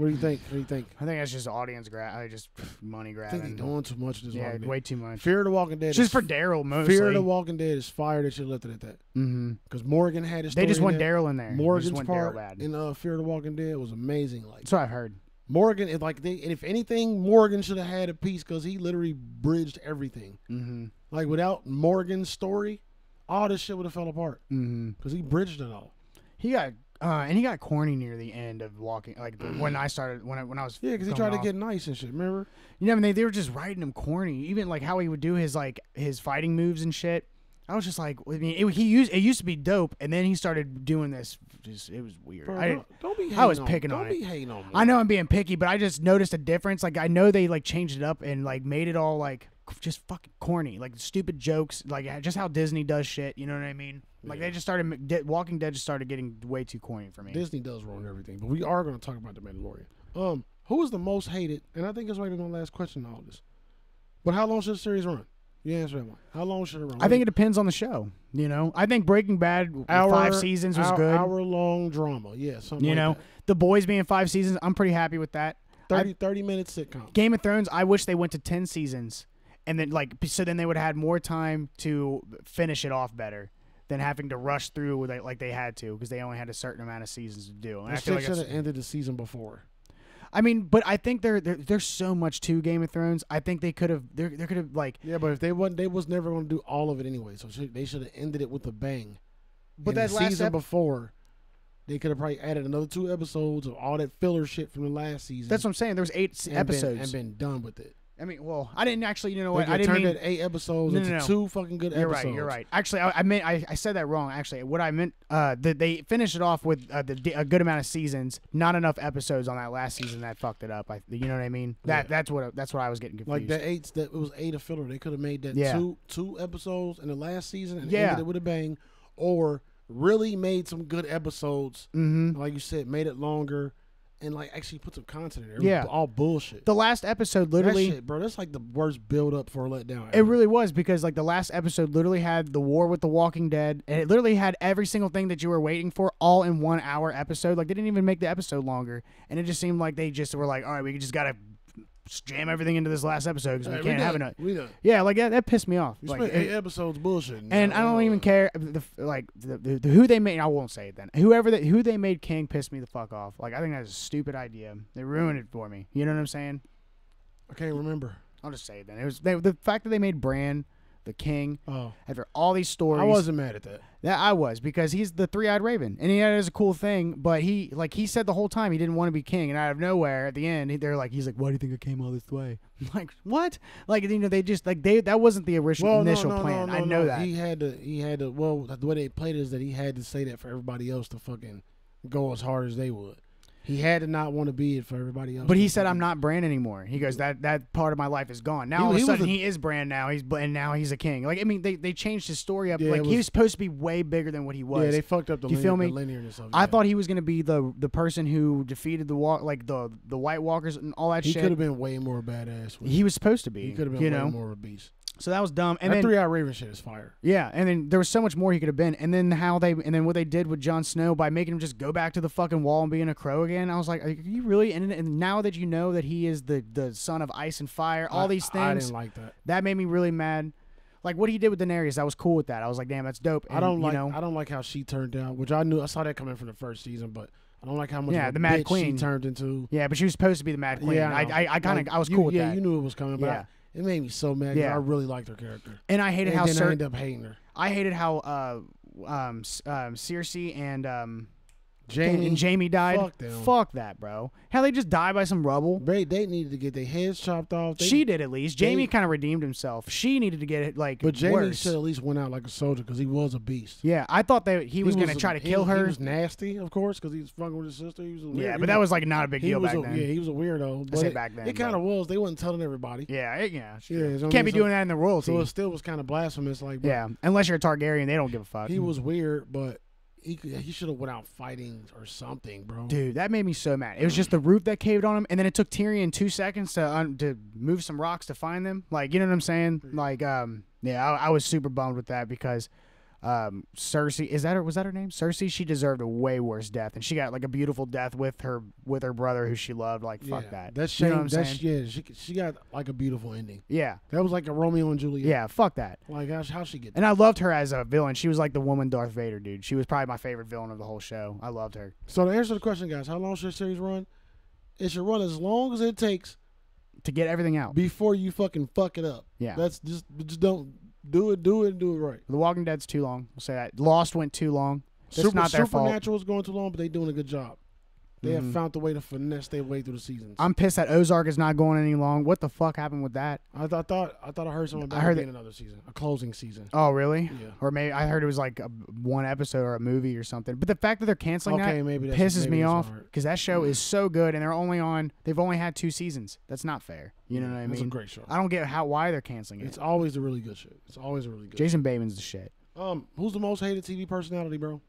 What do you think? What do you think? I think that's just audience grab, I just money grab. I grabbing. think they're doing too much this yeah, way too much. Fear of the Walking Dead. Just is- for Daryl mostly. Fear of the Walking Dead is fire. Should have left it at that. mm-hmm. Because Morgan had his. They just want. Daryl in there. Morgan's part bad. in uh, Fear of the Walking Dead was amazing. Like That's what I've heard. Morgan, is like they, and if anything, Morgan should have had a piece because he literally bridged everything. Mm-hmm. Like without Morgan's story, all this shit would have fell apart Mm-hmm. because he bridged it all. He got uh, and he got corny near the end of walking. Like the- when I started, when I when I was Yeah, because he tried to get nice and shit. Remember? You know, I mean, they, they were just writing him corny. Even like how he would do his like his fighting moves and shit. I was just like, I mean, it, he used it used to be dope, and then he started doing this. Just it was weird. Bro, I, don't, be. I was on, picking don't on be hating on. Me. I know I'm being picky, but I just noticed a difference. Like I know they like changed it up and like made it all like just fucking corny, like stupid jokes, like just how Disney does shit. You know what I mean? Like they just started. Walking Dead just started getting way too corny for me. Disney does ruin everything, but we are going to talk about the Mandalorian. Um, who is the most hated? And I think it's maybe my last question on all this. But how long should the series run? You answer that one. How long should it run? I think it depends on the show. You know, I think Breaking Bad hour, five seasons was hour, good. Hour long drama. Yeah, something. you like know, that. The Boys being five seasons, I'm pretty happy with that. 30, 30 minute sitcom. Game of Thrones, I wish they went to ten seasons, and then like so then they would have had more time to finish it off better than having to rush through it like they had to because they only had a certain amount of seasons to do. And I feel like should have ended the season before. I mean, but I think there, there there's so much to Game of Thrones. I think they could have there there could have like Yeah, but if they wasn't, they was never going to do all of it anyway. So should, they should have ended it with a bang. But And that season ep- before, they could have probably added another two episodes of all that filler shit from the last season. that's what I'm saying. There was eight episodes. been, and been done with it. I mean, well, I didn't actually. You know what? I didn't turned mean. eight episodes No, into no, no. two fucking good You're episodes. right. You're right. Actually, I, I meant I, I said that wrong. Actually, what I meant, uh, that they finished it off with uh, the, a good amount of seasons, not enough episodes on that last season that fucked it up. I, you know what I mean? That Yeah. that's what that's what I was getting confused. Like that eight, that it was eight a filler. They could have made that Yeah. two two episodes in the last season and Yeah. ended it with a bang, or really made some good episodes. Mm-hmm. Like you said, made it longer, and like actually put some content in there. It was Yeah. all bullshit. The last episode that literally. shit, bro. That's like the worst build up for a letdown. It really was because like the last episode literally had the war with the Walking Dead, and it literally had every single thing that you were waiting for all in one hour episode. Like they didn't even make the episode longer, and it just seemed like they just were like, all right, we just gotta jam everything into this last episode because Hey, we can't have done. it. We done. Yeah, like that, that pissed me off. We Like, spent it- eight episodes bullshitting. and I don't uh, even care uh, the, like the, the, the who they made. I won't say it then. Whoever that who they made king pissed me the fuck off. Like I think that's a stupid idea. They ruined it for me. You know what I'm saying? I can't remember. I'll just say it then. It was they, the fact that they made Bran the king Oh, after all these stories. I wasn't mad at that. That I was because he's the three-eyed raven, and he had it as a cool thing. But he, like he said the whole time, he didn't want to be king, and out of nowhere, at the end, they're like, he's like, "Why do you think I came all this way?" I'm like, what? Like you know, they just like they that wasn't the original Well, initial no, no, plan. no, I know no. that. he had to. He had to. Well, the way they played it is that he had to say that for everybody else to fucking go as hard as they would. He had to not want to be it for everybody else. but he said, "I'm not Bran anymore." He goes, "That that part of my life is gone." Now He- all of a sudden a- he is Bran. Now he's and now he's a king. Like I mean, they they changed his story up. Yeah, like it he was- was supposed to be way bigger than what he was. Yeah, they fucked up the, Do you linear, feel me? the linearness of it. I yeah. thought he was gonna be the the person who defeated the walk, like the the White Walkers and all that he shit. He could have been way more badass. He was supposed to be. He could have been you way know. more of a beast. So that was dumb. And that then three eye Raven shit is fire. yeah, and then there was so much more he could have been. And then how they and then what they did with Jon Snow by making him just go back to the fucking wall and being a crow again. I was like, are you really? And, and now that you know that he is the the son of ice and fire, all I- these things. I didn't like that. that made me really mad. Like what he did with Daenerys, I was cool with that. I was like, damn, that's dope. I don't you like. know, I don't like how she turned down, which I knew. I saw that coming from the first season, but I don't like how much. Yeah, the Mad Queen. she turned into. yeah, but she was supposed to be the Mad Queen. Yeah, I know. I, I kind of Like, I was you- cool with yeah, that. you knew it was coming, but Yeah. It made me so mad. Yeah. I really liked her character. and I hated And how then I ended up hating her. I hated how uh um um Cersei and um Jaime and Jaime died. fuck. Fuck that, bro. How they just die by some rubble. They, they needed to get their heads chopped off. They, she did at least. Jaime kind of redeemed himself. She needed to get it like but Jaime worse. should at least went out like a soldier because he was a beast. Yeah, I thought that he was gonna a- try to he kill her. He was nasty, of course, because he was fucking with his sister. He was weird, yeah, but that was like not a big deal back a, then. Yeah, he was a weirdo. But it, back then, it kind of was. They wasn't telling everybody. yeah, it- yeah. it's Yeah, you know Can't be? So- doing that in the royalty. So it still was kind of blasphemous. Like, but yeah, unless you're a Targaryen, they don't give a fuck. he was weird, but he he should have went out fighting or something, bro. Dude, that made me so mad. It was just the roof that caved on him, and then it took Tyrion two seconds to un- to move some rocks to find them. Like, you know what I'm saying? Like, um, yeah, I, I was super bummed with that because, um, Cersei is that her? Was that her name? Cersei. She deserved a way worse death, and she got like a beautiful death with her with her brother who she loved. Like, fuck Yeah, that. That's You shame. know that's yeah. She she got like a beautiful ending. Yeah, That was like a Romeo and Juliet. yeah, fuck that. Like how how she get? And I loved her as a villain. She was like the woman Darth Vader, dude. She was probably my favorite villain of the whole show. I loved her. So to answer the question, guys, how long should a series run? It should run as long as it takes To get everything out. before you fucking fuck it up. Yeah. That's just just don't do it, do it, and do it right. The Walking Dead's too long. We'll say that. Lost went too long. That's Super, not their fault. Supernatural is going too long, but they're doing a good job. They Mhm. have found the way to finesse their way through the seasons. I'm pissed that Ozark is not going any long. What the fuck happened with that? I, th- I thought I thought I heard something about I heard it being another season, a closing season. Oh, really? Yeah. Or maybe I heard it was like a, one episode or a movie or something. But the fact that they're canceling Okay, that maybe pisses maybe me off what I heard. because that show is so good and they're only on. They've only had two seasons. That's not fair. You know what I mean? It's a great show. I don't get how why they're canceling it. It's always a really good show. It's always a really good. Jason Bateman's the shit. Um, who's the most hated TV personality, bro?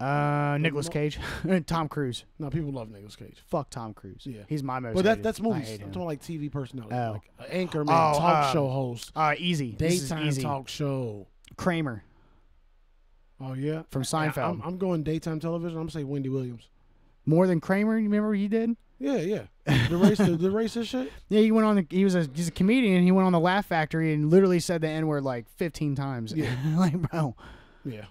Uh, Nicolas mo- Cage, Tom Cruise. No, people love Nicolas Cage. Fuck Tom Cruise. Yeah. he's my most. But that hated. that's I movies. I'm talking like TV personality, Oh. like an anchor man, Oh, talk uh, show host, Uh, easy. Daytime easy. talk show. Kramer Oh yeah, from Seinfeld. I'm, I'm going daytime television. I'm gonna say Wendy Williams. More than Kramer. You remember he did? Yeah, yeah. The race, the, the racist shit. Yeah, he went on. The, he was a he's a comedian. He went on the Laugh Factory and literally said the N word like 15 times. Yeah. like bro, Yeah,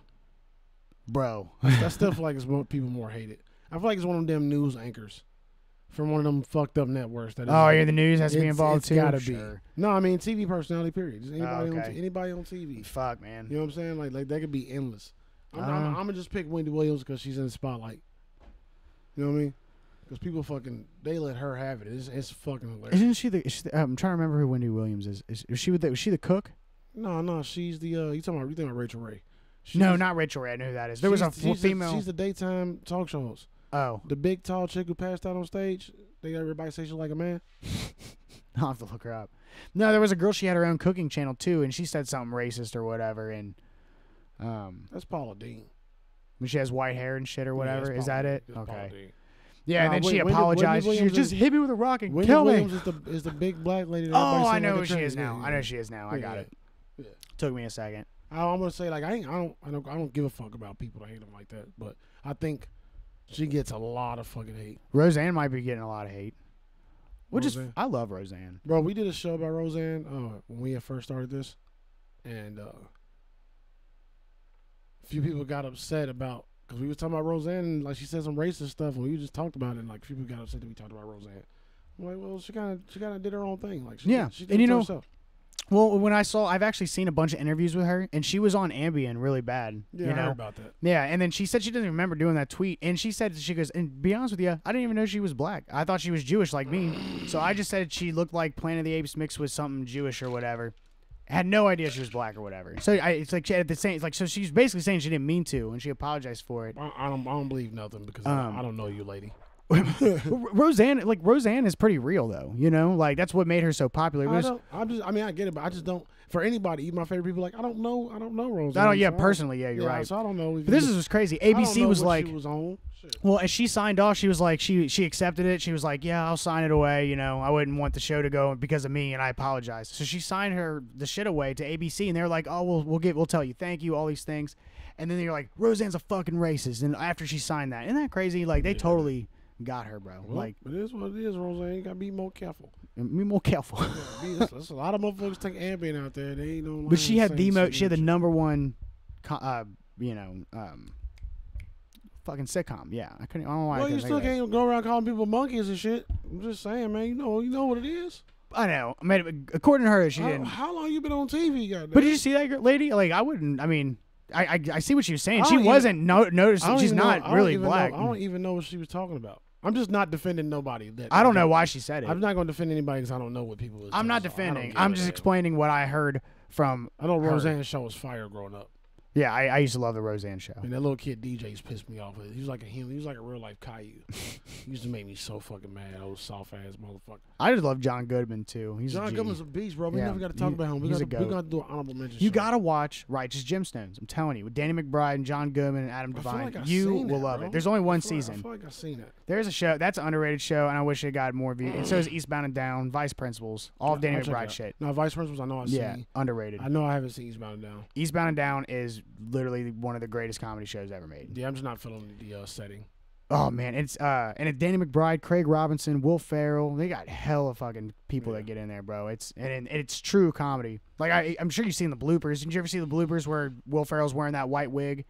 bro. I still feel like it's what people more hate it. I feel like it's one of them news anchors from one of them fucked up networks. That is Oh, yeah, the news has to be It's- involved it's too. gotta Sure. be. No, I mean TV personality. Period. Just anybody on okay. t- anybody on TV. Fuck, man. You know what I'm saying? Like like that could be endless. I'm, I'm, Uh. I'm gonna just pick Wendy Williams because she's in the spotlight. You know what I mean? because people fucking they let her have it. It's, it's fucking hilarious. Isn't she the? Is she the I'm trying to remember who Wendy Williams is. Is, is she with the? Was she the cook? No, no, she's the uh, you talking about you think about Rachael Ray? She's, no, not Rachael Ray. I know who that is. There was a she's- female. she's the daytime talk show host. oh, The big tall chick who passed out on stage. They got everybody say she's like a man. I'll have to look her up. No, there was a girl. She had her own cooking channel too, and she said something racist or whatever. And um, That's Paula Deen. when she has white hair and shit or whatever, Yeah, is that it? Okay. Yeah, and then she Wendy- Wendy apologized. she just hit me with a rock and Wendy kill Williams me. is the is the big black lady. That Oh, I know like who she is now. yeah, I know she is now. I got yeah. it. Yeah. Took me a second. I, I'm gonna say like I ain't I don't I don't I don't give a fuck about people that hate them like that, but I think she gets a lot of fucking hate. Roseanne might be getting a lot of hate. Which is Roseanne? I love Roseanne. Bro, we did a show about Roseanne uh, when we had first started this, and uh, a few people got upset about because we was talking about Roseanne and like she said some racist stuff, and we just talked about it. And, like people got upset that we talked about Roseanne. I'm like, well, she kind of she kind of did her own thing. Like, she Yeah, did, she did and it you know- herself. Well, when I saw, I've actually seen a bunch of interviews with her, and she was on Ambien really bad. yeah, you I know, heard about that. Yeah, and then she said she doesn't remember doing that tweet, and she said she goes, and be honest with you, I didn't even know she was black. I thought she was Jewish like me, so I just said she looked like Planet of the Apes mixed with something Jewish or whatever. had no idea she was black or whatever. So I, it's like she at the same, it's like so she's basically saying she didn't mean to, and she apologized for it. I, I don't I don't believe nothing because Um, I don't know you, lady. Roseanne, like Roseanne, is pretty real though. You know, like that's what made her so popular. I don't. I'm just. I mean, I get it, but I just don't. For anybody, even my favorite people, like I don't know. I don't know Roseanne. I don't. Yeah, so personally, yeah, you're yeah, right. So I don't know. But this is what's crazy. ABC was like, she was on. Well, as she signed off, she was like, she she accepted it. She was like, yeah, I'll sign it away. You know, I wouldn't want the show to go because of me, and I apologize. So she signed her the shit away to ABC, and they're like, oh, we'll we'll get we'll tell you, thank you, all these things, and then you're like, Roseanne's a fucking racist, and after she signed that, isn't that crazy? Like they totally got her, bro. Well, like, it is what it is, Roseanne. You gotta be more careful. be more careful. Yeah, be, there's, there's a lot of motherfuckers take Ambien out there. They ain't no. but she had the mo- she had the number. one, uh, you know, um, fucking sitcom. Yeah, I couldn't. I don't know why. I Well, you still think of it. can't go around calling people monkeys and shit. I'm just saying, man. You know, you know what it is. I know. I mean, according to her, she How, didn't. how long you been on TV, goddamn? But did you see that lady? Like, I wouldn't. I mean, I I, I see what she was saying. She even- wasn't no, noticed. She's know- not don't really even know- black. I don't even know what she was talking about. I'm just not defending nobody. That I don't know why she said it. I'm not going to defend anybody because I don't know what people. Was I'm not so defending. I'm just explaining what I heard from. I know her. Roseanne's show was fire growing up. Yeah, I, I used to love the Roseanne show. And that little kid DJ's pissed me off. it. He was like a human. He was like a real life Caillou. he used to make me so fucking mad. Old soft ass motherfucker. I just love John Goodman too. He's John G. Goodman's a beast, bro. We Yeah, never got to talk he- about him. We got a to we got to do an honorable mention. You gotta watch Righteous Gemstones. I'm telling you, with Danny McBride and John Goodman and Adam DeVine, like you will that, love bro. it. There's only I one feel like- I season. feel like I've seen that. There's a show that's an underrated show, and I wish it got more views. And so is Eastbound and Down, Vice Principals, all of Yeah, Danny I'll McBride shit. No, Vice Principals. I know I've Yeah, seen. underrated. I know I haven't seen Eastbound and Down. Eastbound and Down is literally one of the greatest comedy shows ever made. Yeah, I'm just not feeling the uh, setting. Oh man, it's uh and it's Danny McBride, Craig Robinson, Will Ferrell. They got hell hella fucking people Yeah. that get in there, bro. It's and, and it's true comedy. Like I, I'm sure you've seen the bloopers. Did you ever see the bloopers where Will Ferrell's wearing that white wig,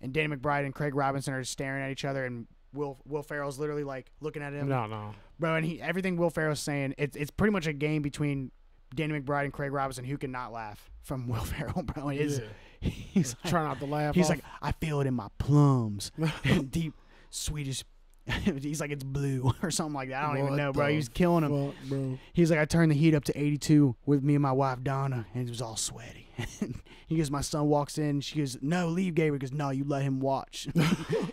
and Danny McBride and Craig Robinson are staring at each other, and Will Will Ferrell's literally like looking at him, No, no. bro. And he everything Will Ferrell's saying, it's it's pretty much a game between Danny McBride and Craig Robinson who can not laugh from Will Ferrell, bro. It is Yeah. he's like, Try not to laugh. He's off. like, I feel it in my plums. Deep Swedish. He's like, it's blue or something like that. I don't even know, bro. the He was killing him. Fuck, bro. He's like, I turned the heat up to 82 with me and my wife Donna, and it was all sweaty. he goes, my son walks in. She goes, no, leave Gabriel. He goes, no, you let him watch.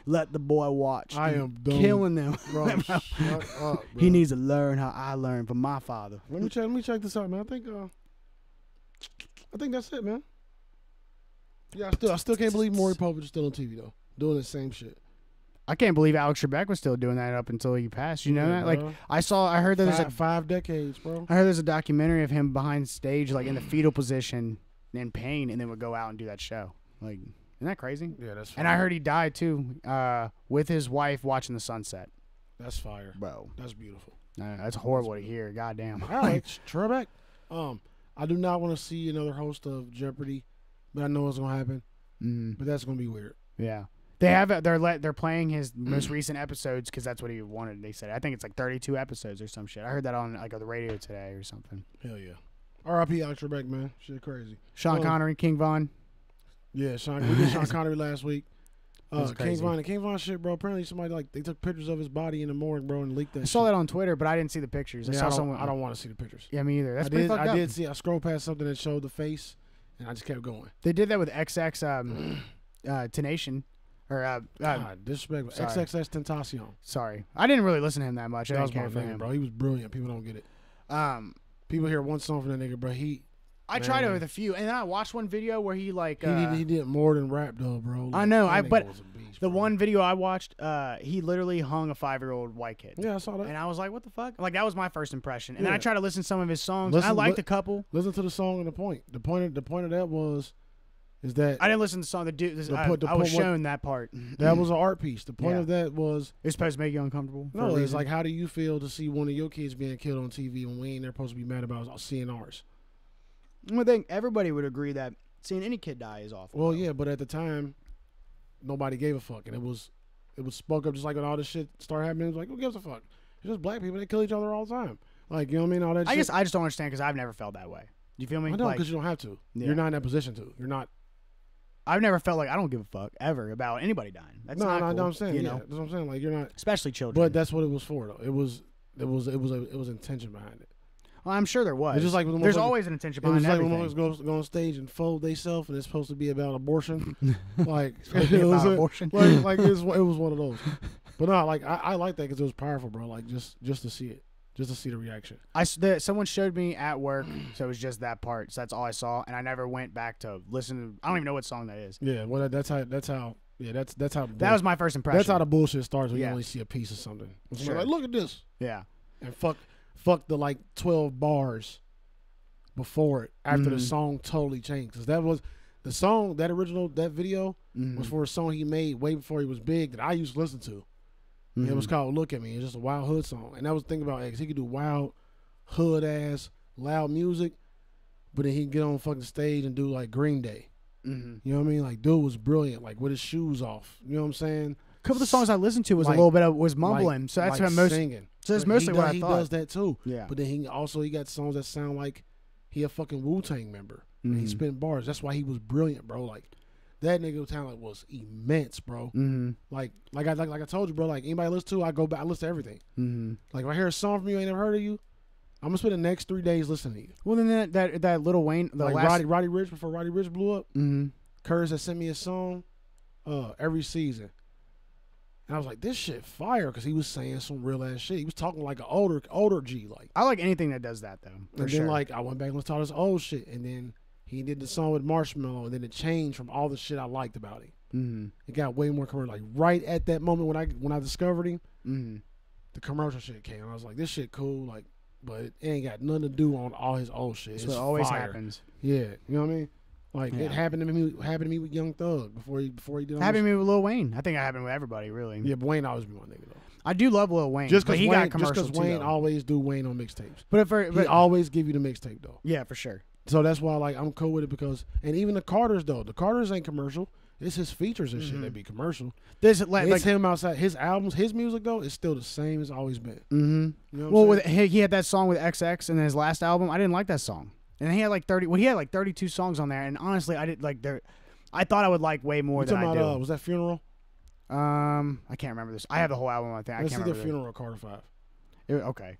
let the boy watch. I am killing them. Bro, shut up, bro. He needs to learn how I learned from my father. Let me check. Let me check this out, man. I think. Uh, I think that's it, man. Yeah, I still, I still can't believe Maury Povich is still on TV though, doing the same shit. I can't believe Alex Trebek was still doing that up until he passed. You know Yeah, that? Like, bro. I saw, I heard that there's a five, decades, bro. I heard there's a documentary of him behind stage, like in the fetal position, in pain, and then would go out and do that show. Like, isn't that crazy? Yeah, that's. Fire. And I heard he died too, uh, with his wife watching the sunset. that's fire. Bro, That's beautiful. uh, that's horrible to hear. Goddamn. Alex Trebek. Um, I do not want to see another host of Jeopardy, but I know what's gonna happen. mm, But that's gonna be weird. yeah, they have. They're let. They're playing his most recent episodes because that's what he wanted. They said. I think it's like 32 episodes or some shit. I heard that on like on the radio today or something. Hell yeah. R.I.P. Alex Trebek, man. Shit crazy. Sean Well- Connery, King Von. Yeah, Sean. We did Sean Connery last week. Uh, King. Von, the King Von shit, bro. Apparently, somebody like they took pictures of his body in the morgue, bro, and leaked that. I saw shit. that on Twitter, but I didn't see the pictures. I Yeah, saw I don't, someone. I don't want to see the pictures. Yeah, me either. That's I pretty did. fucked I up. did see. I scrolled past something that showed the face, and I just kept going. They did that with XX um, uh, Tenation, or uh, uh, God, disrespectful. sorry. XXXTentacion. sorry, I didn't really listen to him that much. That didn't was my care for man, him. bro. He was brilliant. People don't get it. Um, People hear one song from that nigga, bro. He I tried it with a few, and then I watched one video where he like he, uh, did, he did more than rap though, bro. I know, I- but the bro. one video I watched, uh, he literally hung a five year old white kid. Yeah, I saw that. And I was like, what the fuck? Like, that was my first impression. And then I tried to listen to some of his songs. and I liked li- a couple. Listen to the song and the point. The point. Of, the point of that was, is that I didn't listen to the song. The dude, this, The I, put- the I was what- shown that part. that was an art piece. The point Yeah. of that was It's supposed to make you uncomfortable. no. It's like, how do you feel to see one of your kids being killed on TV when we ain't there supposed to be mad about seeing ours? I think everybody would agree that seeing any kid die is awful. Well, though. yeah, but at the time, nobody gave a fuck, and it was, it was spoke up just like when all this shit started happening. It was like, who gives a fuck? It's just black people. They kill each other all the time. Like you know what I mean? All that. I shit. guess I just don't understand because I've never felt that way. Do you feel me? I know Like, because you don't have to. Yeah. You're not in that position to. You're not. I've never felt like I don't give a fuck ever about anybody dying. That's no, not no, cool, no, I'm saying. you yeah, know, that's what I'm saying. Like you're not. especially children. But that's what it was for, though. It was. It was. It was. A, it was intention behind it. Well, I'm sure there was. It's just like there's always an intention behind like when everything. motherfuckers go, go on stage and fold theyself, and it's supposed to be about abortion. like it was about a- abortion. Like, like it was, it was one of those. But no, like I, I like that because it was powerful, bro. Like just just to see it, just to see the reaction. I the, someone showed me at work, so it was just that part. So that's all I saw, and I never went back to listen. to I don't even know what song that is. Yeah, well, that, that's how. That's how. Yeah, that's that's how. That was my first impression. That's how the bullshit starts when Yeah. you only see a piece of something. Sure. Like, look at this, yeah. and fuck, fuck the like twelve bars before it after the Mhm. song totally changed. Because that was the song, that original, that video Mhm. was for a song he made way before he was big that I used to listen to. And It was Mhm. called "Look at Me." It's just a wild hood song, and that was the thing about X. He could do wild, hood ass, loud music, but then he'd get on fucking stage and do like Green Day. Mhm. You know what I mean? Like, dude was brilliant, like with his shoes off. You know what I'm saying? Couple of the songs I listened to was Like- a little bit of was mumbling. Like- so that's like what most. singing. So that's But mostly he what does, I he thought. does that too. Yeah. But then he also he got songs that sound like he a fucking Wu Tang member. And he spent bars. That's why he was brilliant, bro. Like that nigga talent was immense, bro. Mm-hmm. Like like I like, like I told you, bro. Like anybody I listen to, I go back, I listen to everything. Mm-hmm. Like if I hear a song from you, I ain't never heard of you. I'm gonna spend the next three days listening to you. Well, then that that, that little Wayne, the like last. Roddy Roddy Ricch before Roddy Ricch blew up. mm-hmm. Curtis had sent me a song uh every season. And I was like, this shit fire because he was saying some real ass shit. He was talking like an older older G, like I like anything that does that though. For and sure. then like I went back and listened to all this old shit and then he did the song with Marshmello and then it changed from all the shit I liked about him. mm-hmm. It got way more commercial. Like right at that moment when I when I discovered him, Mm-hmm. the commercial shit came. I was like, this shit cool, like but it ain't got nothing to do on all his old shit. So It's it always fire. happens. Yeah, you know what I mean? Like Yeah. it happened to me happened to me with Young Thug before he before he did Happened to me with Lil Wayne. I think it happened with everybody, really. Yeah, but Wayne always be my nigga though. I do love Lil Wayne. Just because he Wayne, got just commercial because Wayne though. always do Wayne on mixtapes. But if for, He always give you the mixtape though. yeah, for sure. So that's why like I'm cool with it because and even the Carters though, the Carters ain't commercial. It's his features and shit Mhm. that be commercial. This like, it's like him outside. His albums, his music though, is still the same as always been. mm-hmm. You know what Well, with he, he had that song with XX and his last album. I didn't like that song, and he had like thirty. Well, he had like thirty-two songs on there, and honestly, I did like there. I thought I would like way more You than I about do. uh, was that funeral? um, I can't remember this. I have the whole album. I think I Let's can't see the funeral Carter Five. it- okay.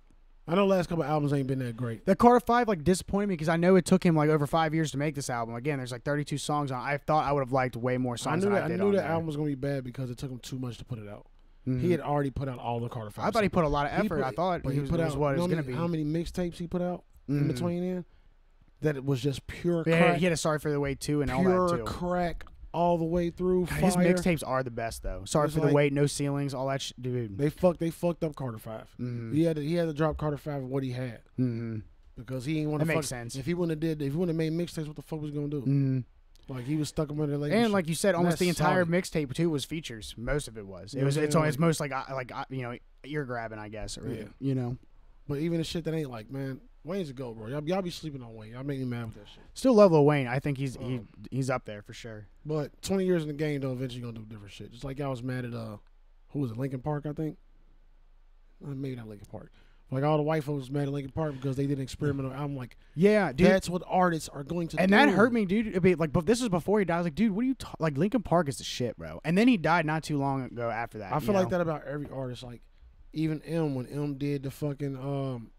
I know last couple albums ain't been that great. The Carter Five like disappointed me because I know it took him like over five years to make this album. Again, there's like 32 songs on. I thought I would have liked way more songs. I knew that I I, knew that there. album was gonna be bad because it took him too much to put it out. Mhm. He had already put out all the Carter Five. I thought he put a lot of effort. put- I thought but he, was, put was out what it was you know gonna be. How many mixtapes he put out in Mhm. between in? That it was just pure Yeah, crack. he had a sorry for the wait too and all that too. crack all the way through. God, his mixtapes are the best though. Sorry for like- the wait, no ceilings, all that, sh- dude. They fucked. They fucked up Carter Five. Mhm. He had to, he had to drop Carter Five of what he had Mhm. because he ain't want That to. makes fuck, sense. If he wouldn't have did, if he wouldn't have made mixtapes, what the fuck was he gonna do? Mhm. Like he was stuck under the And like you said, almost the entire mixtape too was features. Most of it was. It was. It's, saying? it's most like like you know ear grabbing, I guess, or Yeah. you know. But even the shit that ain't like, man, Wayne's a go, bro. Y'all, y'all be sleeping on Wayne. Y'all make me mad with that shit. Still love Lil Wayne. I think he's he, Um, he's up there for sure. But 20 years in the game, though, eventually gonna do different shit. Just like y'all was mad at uh, who was it, Linkin Park, I think. Uh, maybe not Linkin Park, Like all the white folks was mad at Linkin Park because they did an experimental album. Like Yeah, dude. that's what artists are going to do. and do. that hurt me, dude. I mean, like, but this was before he died. I was like, dude, what are you ta- like? Linkin Park is the shit, bro. And then he died not too long ago after that. I feel like that about every artist. Like even M when M did the fucking um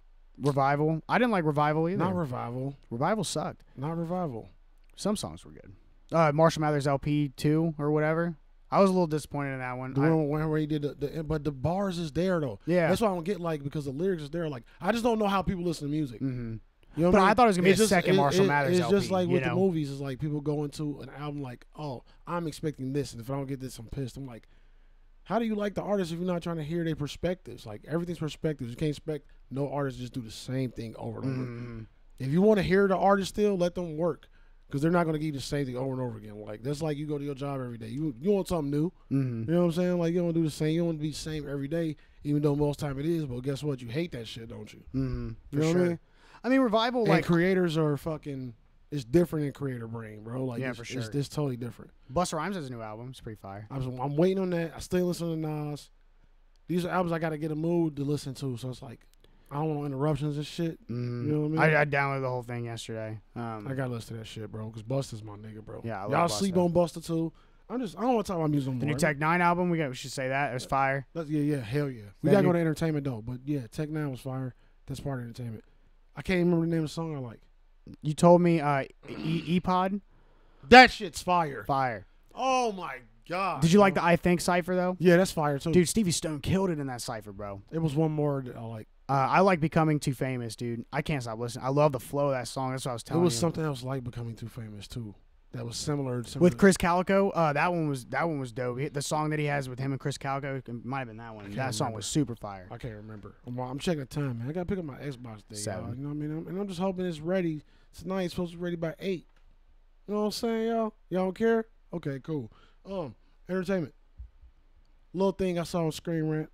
revival. I didn't like revival either. not revival, revival sucked. not revival. Some songs were good. Uh, Marshall Mathers LP two or whatever. I was a little disappointed in that one. The I- one where where he did the, the but the bars is there though. Yeah. that's why I don't get like because the lyrics is there. Like I just don't know how people listen to music. Mhm. You know But I mean? thought it was gonna be It's a just- second it- Marshall it- Mathers It's just like with know? the movies. It's like people go into an album like, oh, I'm expecting this, and if I don't get this, I'm pissed. I'm like, how do you like the artist if you're not trying to hear their perspectives? Like everything's perspectives. You can't expect no artist to just do the same thing over and over. Mhm. If you want to hear the artist still, let them work. Because they're not going to give you the same thing over and over again. Like that's like you go to your job every day. You you want something new. Mhm. You know what I'm saying? Like you don't do the same. You don't want to be the same every day, even though most time it is. But guess what? You hate that shit, don't you? Mhm. You For know sure. what I mean? I mean, revival And like creators are fucking. It's different in creator brain, bro. Like Yeah, it's, for sure. it's totally different. Busta Rhymes has a new album. It's pretty fire. I was, I'm waiting on that. I still listen to Nas. These are albums I got to get a mood to listen to. So it's like I don't want no interruptions and shit. Mhm. You know what I mean? I, I downloaded the whole thing yesterday. Um, I gotta listen to that shit, bro. Because Busta's my nigga, bro. Yeah, I love y'all sleep on Busta too. I'm just I don't want to talk about music the more. new Tech N9ne album. We got. We should say that it was fire. Let's- yeah, yeah, hell yeah. We That gotta new- go to entertainment though. But yeah, Tech N9ne was fire. That's part of entertainment. I can't remember the name of the song I like. You told me uh, e- Epod That shit's fire. fire. Oh my god. Did you like the I Think cipher though? Yeah, that's fire too. Dude, Stevie Stone killed it in that cipher, bro. It was one more that I like. Uh, I like becoming too famous, dude. I can't stop listening. I love the flow of that song. That's what I was telling you. It was something else like becoming too famous too. That was similar. similar with Krizz Kaliko. Uh, that one was that one was dope. He- The song that he has with him and Krizz Kaliko might have been that one. That can't song was super fire. I can't remember. I'm, I'm checking the time, man. I gotta pick up my Xbox day. Seven. You know what I mean? I'm, and I'm just hoping it's ready tonight. It's supposed to be ready by eight. You know what I'm saying, y'all? Y'all don't care? Okay, cool. Um, entertainment. Little thing I saw on Screen Rant.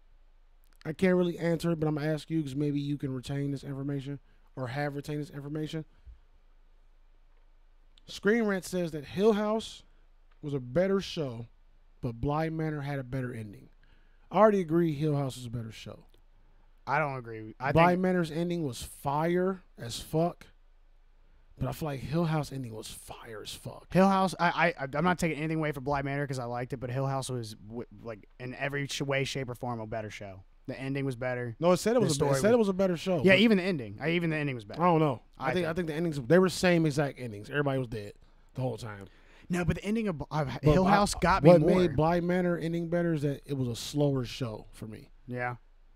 I can't really answer it, but I'm gonna ask you because maybe you can retain this information or have retained this information. Screen Rant says that Hill House was a better show, but Bly Manor had a better ending. I already agree Hill House is a better show. I don't agree. I Bly think Manor's ending was fire as fuck, but I feel like Hill House ending was fire as fuck. Hill House. I, I I'm not taking anything away from Bly Manor because I liked it, but Hill House was like in every way, shape, or form a better show. The ending was better. No, it said it was a, it said was- it was a better show. Yeah, even the ending. I, even the ending was better. I don't know. I, I think I think. think the endings they were same exact endings. Everybody was dead the whole time. No, but the ending of uh, Hill House got me what made Bly Manor ending better is that it was a slower show for me. yeah.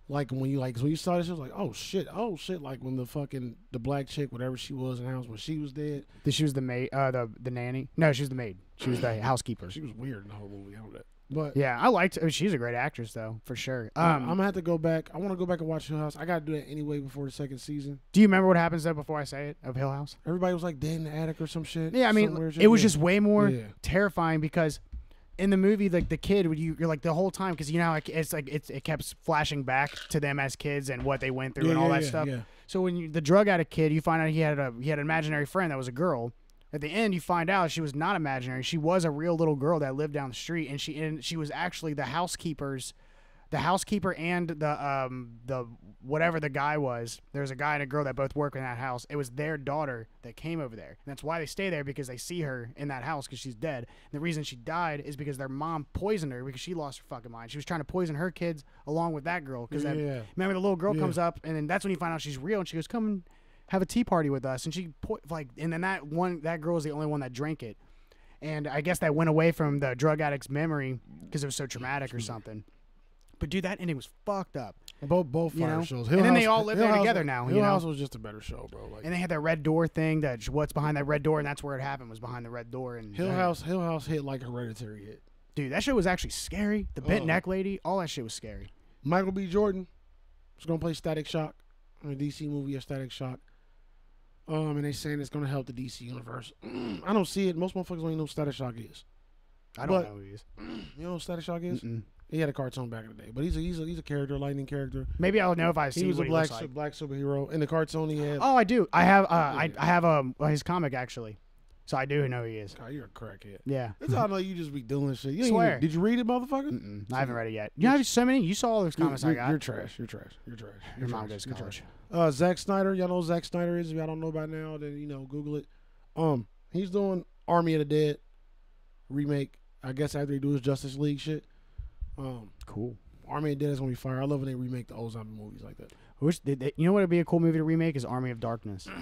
Like when you like when you saw this, it was like, oh shit, oh shit. Like when the fucking the black chick, whatever she was in the house, when she was dead, That she was the maid, uh, the the nanny. No, she was the maid. She was the housekeeper. she was weird in the whole movie. I know that. But Yeah, I liked. oh, She's a great actress, though, for sure. um, I'm gonna have to go back. I want to go back and watch Hill House. I gotta do that anyway before the second season. do you remember what happens though before I say it of Hill House? Everybody was like dead in the attic or some shit. Yeah, I mean, it was Yeah. just way more Yeah. terrifying because in the movie, like the kid, would you you're like the whole time because you know like it's like it's, it kept flashing back to them as kids and what they went through Yeah, and all that stuff. So when you, the drug addict kid, you find out he had a he had an imaginary friend that was a girl. At the end, you find out she was not imaginary. She was a real little girl that lived down the street, and she and she was actually the housekeeper's, the housekeeper and the um the whatever the guy was. There's a guy and a girl that both work in that house. It was their daughter that came over there, and that's why they stay there because they see her in that house because she's dead. And the reason she died is because their mom poisoned her because she lost her fucking mind. She was trying to poison her kids along with that girl because Yeah. Remember, the little girl Yeah. comes up, and then that's when you find out she's real, and she goes, "Come and have a tea party with us." And she po- like, and then that one that girl was the only one that drank it, and I guess that went away from the drug addict's memory because it was so traumatic or something. But dude, that ending was fucked up. Both both You fire know? shows. And then they all live there together now, Hill you know? House was just a better show, bro. Like And they had that red door thing. That what's behind that red door, and that's where it happened was behind the red door. And Hill House, Hill House hit like Hereditary hit. dude, that shit was actually scary. The bent Oh. neck lady, all that shit was scary. Michael B. Jordan was gonna play Static Shock in a DC movie of Static Shock. Um, and they saying it's gonna help the DC universe. I don't see it. Most motherfuckers don't even know what Static Shock is. I don't But- know who he is. You know what Static Shock is? Mm-mm. He had a cartoon back in the day, but he's a he's a he's a character, a lightning character. Maybe I'll know if I see He was a black like. black superhero in the cartoon. He had Oh, I do. I have. Uh, I. I have um his comic actually. So I do know who he is. God, you're a crackhead. Yeah. That's how I know you just be doing shit. You Swear. even- did you read it, motherfucker? Mm-mm, I haven't read it yet. You have so many. You saw all those You're, comments I you're- got. you're trash. You're trash. You're trash. Your You're mom trash. goes to You're college. trash. Uh, Zack Snyder. Y'all know who Zack Snyder is. If y'all don't know by now, then you know Google it. Um, he's doing Army of the Dead remake. I guess after he do his Justice League shit. Um, Cool. Army of the Dead is gonna be fire. I love when they remake the old zombie movies like that. Wish they, they- you know what would be a cool movie to remake is Army of Darkness.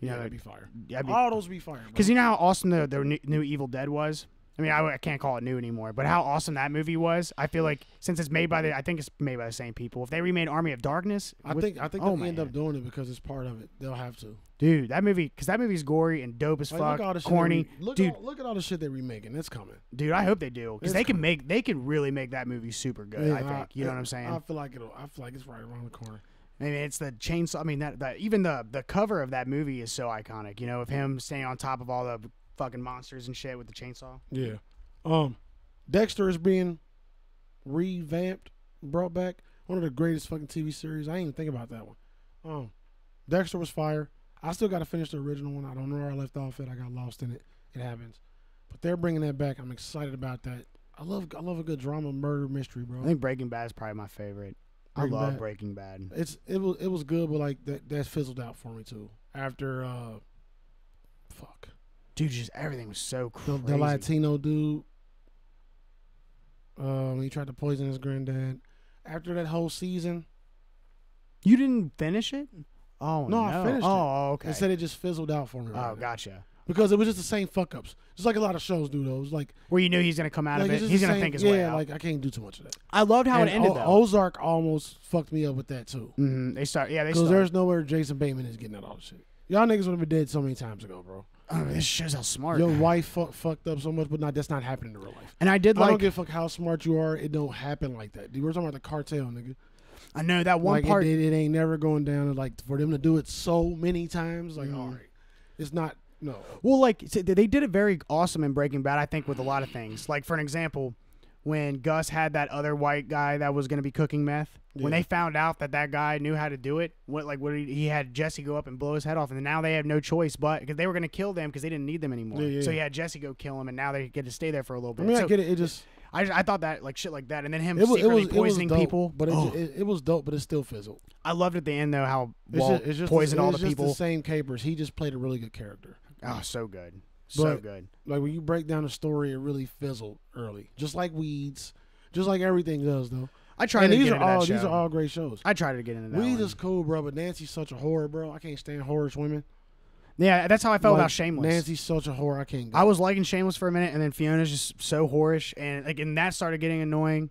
You know, that'd be fire. because All those be fire. Because you know how awesome the, the new, new Evil Dead was. I mean, I, I can't call it new anymore, but how awesome that movie was. I feel like since it's made by the, I think it's made by the same people. If they remade Army of Darkness, I with- think I think oh, they'll end up doing it because it's part of it. They'll have to. dude, that movie, because that movie's gory and dope as Like, fuck, look at all the shit they corny, look dude. All, look at all the shit they're remaking. It's coming. Dude, I hope they do because they can coming. make, they can really make that movie super good. Yeah, I think. You know what I'm saying? I feel like it'll. I feel like it's right around the corner. I mean, it's the chainsaw. I mean, that, that even the the cover of that movie is so iconic. You know, of him standing on top of all the fucking monsters and shit with the chainsaw. Yeah. Um, Dexter is being revamped, brought back. One of the greatest fucking TV series. I didn't even think about that one. Um, Dexter was fire. I still got to finish the original one. I don't know where I left off at. I got lost in it. It happens. But they're bringing that back. I'm excited about that. I love I love a good drama murder mystery, bro. I think Breaking Bad is probably my favorite. Breaking I love Bad. Breaking Bad. It's it was it was good, but like that that fizzled out for me too. After uh, fuck Dude, just everything was so the, crazy. the Latino dude. Um, he tried to poison his granddad. After that whole season, you didn't finish it? Oh No, no! I finished it. Oh, okay. it said it just fizzled out for me. right oh, now. gotcha. Because it was just the same fuck ups, just like a lot of shows do. Though it was like, Where you knew he's gonna come out like of it. He's gonna same- think his yeah, way out. like I can't do too much of that. I loved how And it ended O- though. Ozark almost fucked me up with that too. hmm They start. Yeah, they Because there's nowhere Jason Bateman is getting that all the shit. Y'all niggas would have been dead so many times ago, bro. Oh, this shows how smart. Your wife fu- fucked up so much, but not that's not happening in real life. and I did like. I don't give a fuck how smart you are. It don't happen like that. We're talking about the cartel, nigga. I know that one like part. it, it ain't never going down. Like for them to do it so many times, like Mhm. all right, it's not. No, Well, like they did it very awesome in Breaking Bad. I think with a lot of things. Like for an example, when Gus had that other white guy that was going to be cooking meth. When they found out that that guy knew how to do it, what like what he, he had Jesse go up and blow his head off, and now they have no choice but because they were going to kill them because they didn't need them anymore. Yeah, yeah, So yeah. he had Jesse go kill him, and now they get to stay there for a little bit. I mean I get it. It just I, I thought that like shit like that, and then him it was it secretly was it was poisoning dope, people. but it, Oh, it, it was dope, but it still fizzled. I loved at the end though how It's Walt just, it's just poisoned all it's the just people. the same capers. He just played a really good character. oh, so good, so But- good. Like when you break down the story, it really fizzled early, just like Weeds, just like everything does though. I tried and to these get are into all that these are all great shows. I tried to get into that. Weeds one. is cool, bro, but Nancy's such a horror, bro. I can't stand whorish women. Yeah, that's how I felt Like, about Shameless. Nancy's such a horror. I can't. Go. I was liking Shameless for a minute, and then Fiona's just so whorish, and like, and that started getting annoying,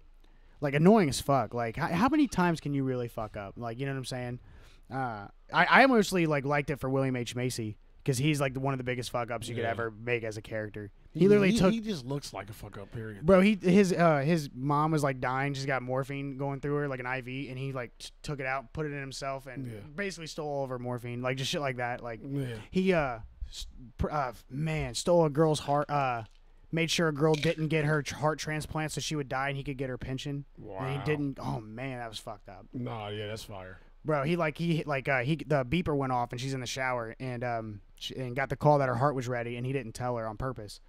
like annoying as fuck. Like, how, how many times can you really fuck up? Like, you know what I'm saying? Uh, I I mostly like liked it for William H Macy because he's like one of the biggest fuck ups you could Yeah. ever make as a character. He, literally he, took. He just looks like a fuck up. Period. Bro, he his uh his mom was like dying. She's got morphine going through her, like an IV, and he like t- took it out, put it in himself, and Yeah. basically stole all of her morphine, like just shit like that. Like Yeah. he uh, s- pr- uh man stole a girl's heart uh made sure a girl didn't get her tr- heart transplant so she would die and he could get her pension and he didn't oh man that was fucked up Nah, yeah, that's fire. bro he like he like uh he the beeper went off and she's in the shower and um and got the call that her heart was ready and he didn't tell her on purpose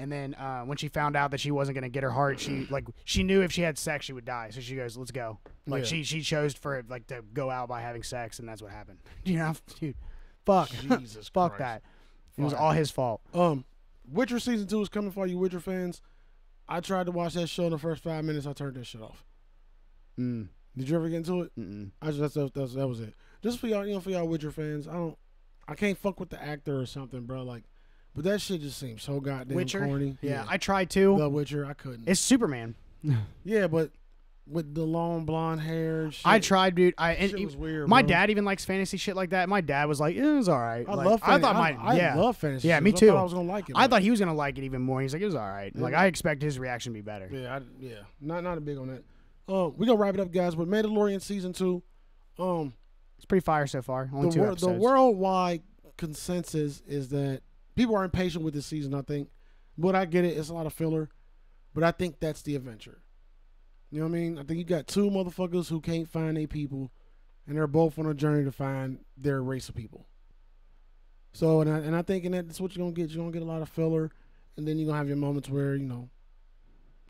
and then uh, when she found out that she wasn't gonna get her heart, she like she knew if she had sex she would die. So she goes, "Let's go." Like Yeah. she she chose for it like to go out by having sex, and that's what happened. You know, dude, fuck, Jesus fuck Christ. that. It was all his fault. Um, Witcher season two is coming for you Witcher fans. I tried to watch that show in the first five minutes. I turned that shit off. Mm. Did you ever get into it? Mm-mm. I just that's, that's, that was it. Just for y'all, you know, for y'all Witcher fans, I don't, I can't fuck with the actor or something, bro. Like, but that shit just seems so goddamn Witcher. corny. Yeah, I tried to. the Witcher, I couldn't. it's Superman. yeah, but with the long blonde hair, shit, I tried, dude. I and e- was weird. my bro. dad even likes fantasy shit like that. My dad was like, "It was all right." I Like, love. I thought my I yeah. love fantasy. Yeah, me I thought too. I was gonna like it. I but- thought he was gonna like it even more. He's like, "It was all right." Like I expect his reaction to be better. Yeah, I, yeah, not not a big on that. Um, we gonna wrap it up, guys. With Mandalorian season two, um, It's pretty fire so far. Only the, two wor- the worldwide consensus is that people are impatient with this season. I think, but I get it. It's a lot of filler, but I think that's the adventure. You know what I mean? I think you got two motherfuckers who can't find their people, and they're both on a journey to find their race of people. So and I, and I think in that that's what you're gonna get. You're gonna get a lot of filler, and then you're gonna have your moments where you know,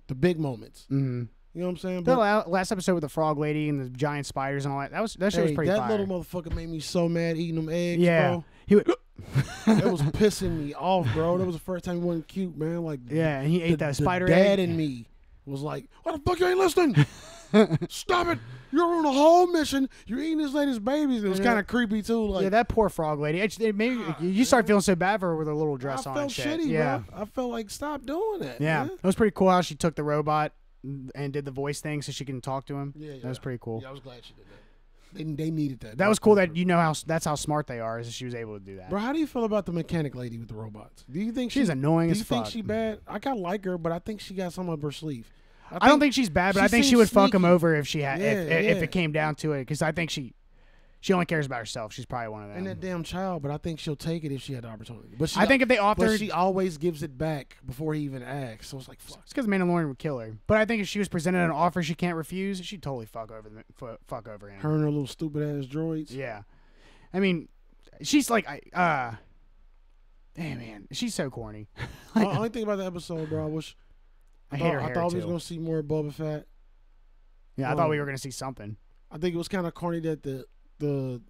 the big moments. Mm-hmm. You know what I'm saying? The la- last episode with the frog lady and the giant spiders and all that. That was that shit was pretty that fire. little motherfucker made me so mad eating them eggs, yeah, bro. He would. That was pissing me off, bro. That was the first time he wasn't cute, man. Like yeah, and he ate the, that the spider dad egg. in me was like, "What the fuck you ain't listening? Stop it! You're on a whole mission. You're eating this lady's babies." It was Yeah. kind of creepy too. Like yeah, that poor frog lady. It, it made, you start feeling so bad for her with her little dress I on felt and shit. shitty, yeah. bro. I felt like stop doing that. Yeah, man. it was pretty cool how she took the robot and did the voice thing so she can talk to him. Yeah, That was pretty cool. Yeah, I was glad she did that. They, they needed that. That was cool that you know how that's how smart they are is that she was able to do that. Bro, how do you feel about the mechanic lady with the robots? Do you think She's she, annoying Do you think fuck. she bad? I kind of like her, but I think she got some up her sleeve. I don't think she's bad, but she I think she would fuck him over if she had if, Yeah, if, if it came down to it because I think she she only cares about herself. She's probably one of them. and that damn child, but I think she'll take it if she had the opportunity. But she, I think if they offered, but she always gives it back before he even asks. So it's like, fuck. it's because Mandalorian would kill her. But I think if she was presented an offer she can't refuse, she'd totally fuck over the fuck over him. Her and her little stupid ass droids. Yeah, I mean, she's like, I uh, damn man, she's so corny. the only thing about the episode, bro, I wish I I hate thought, her I thought we was gonna see more of Boba Fett. yeah, I thought we um, were gonna see something. I think it was kind of corny that the the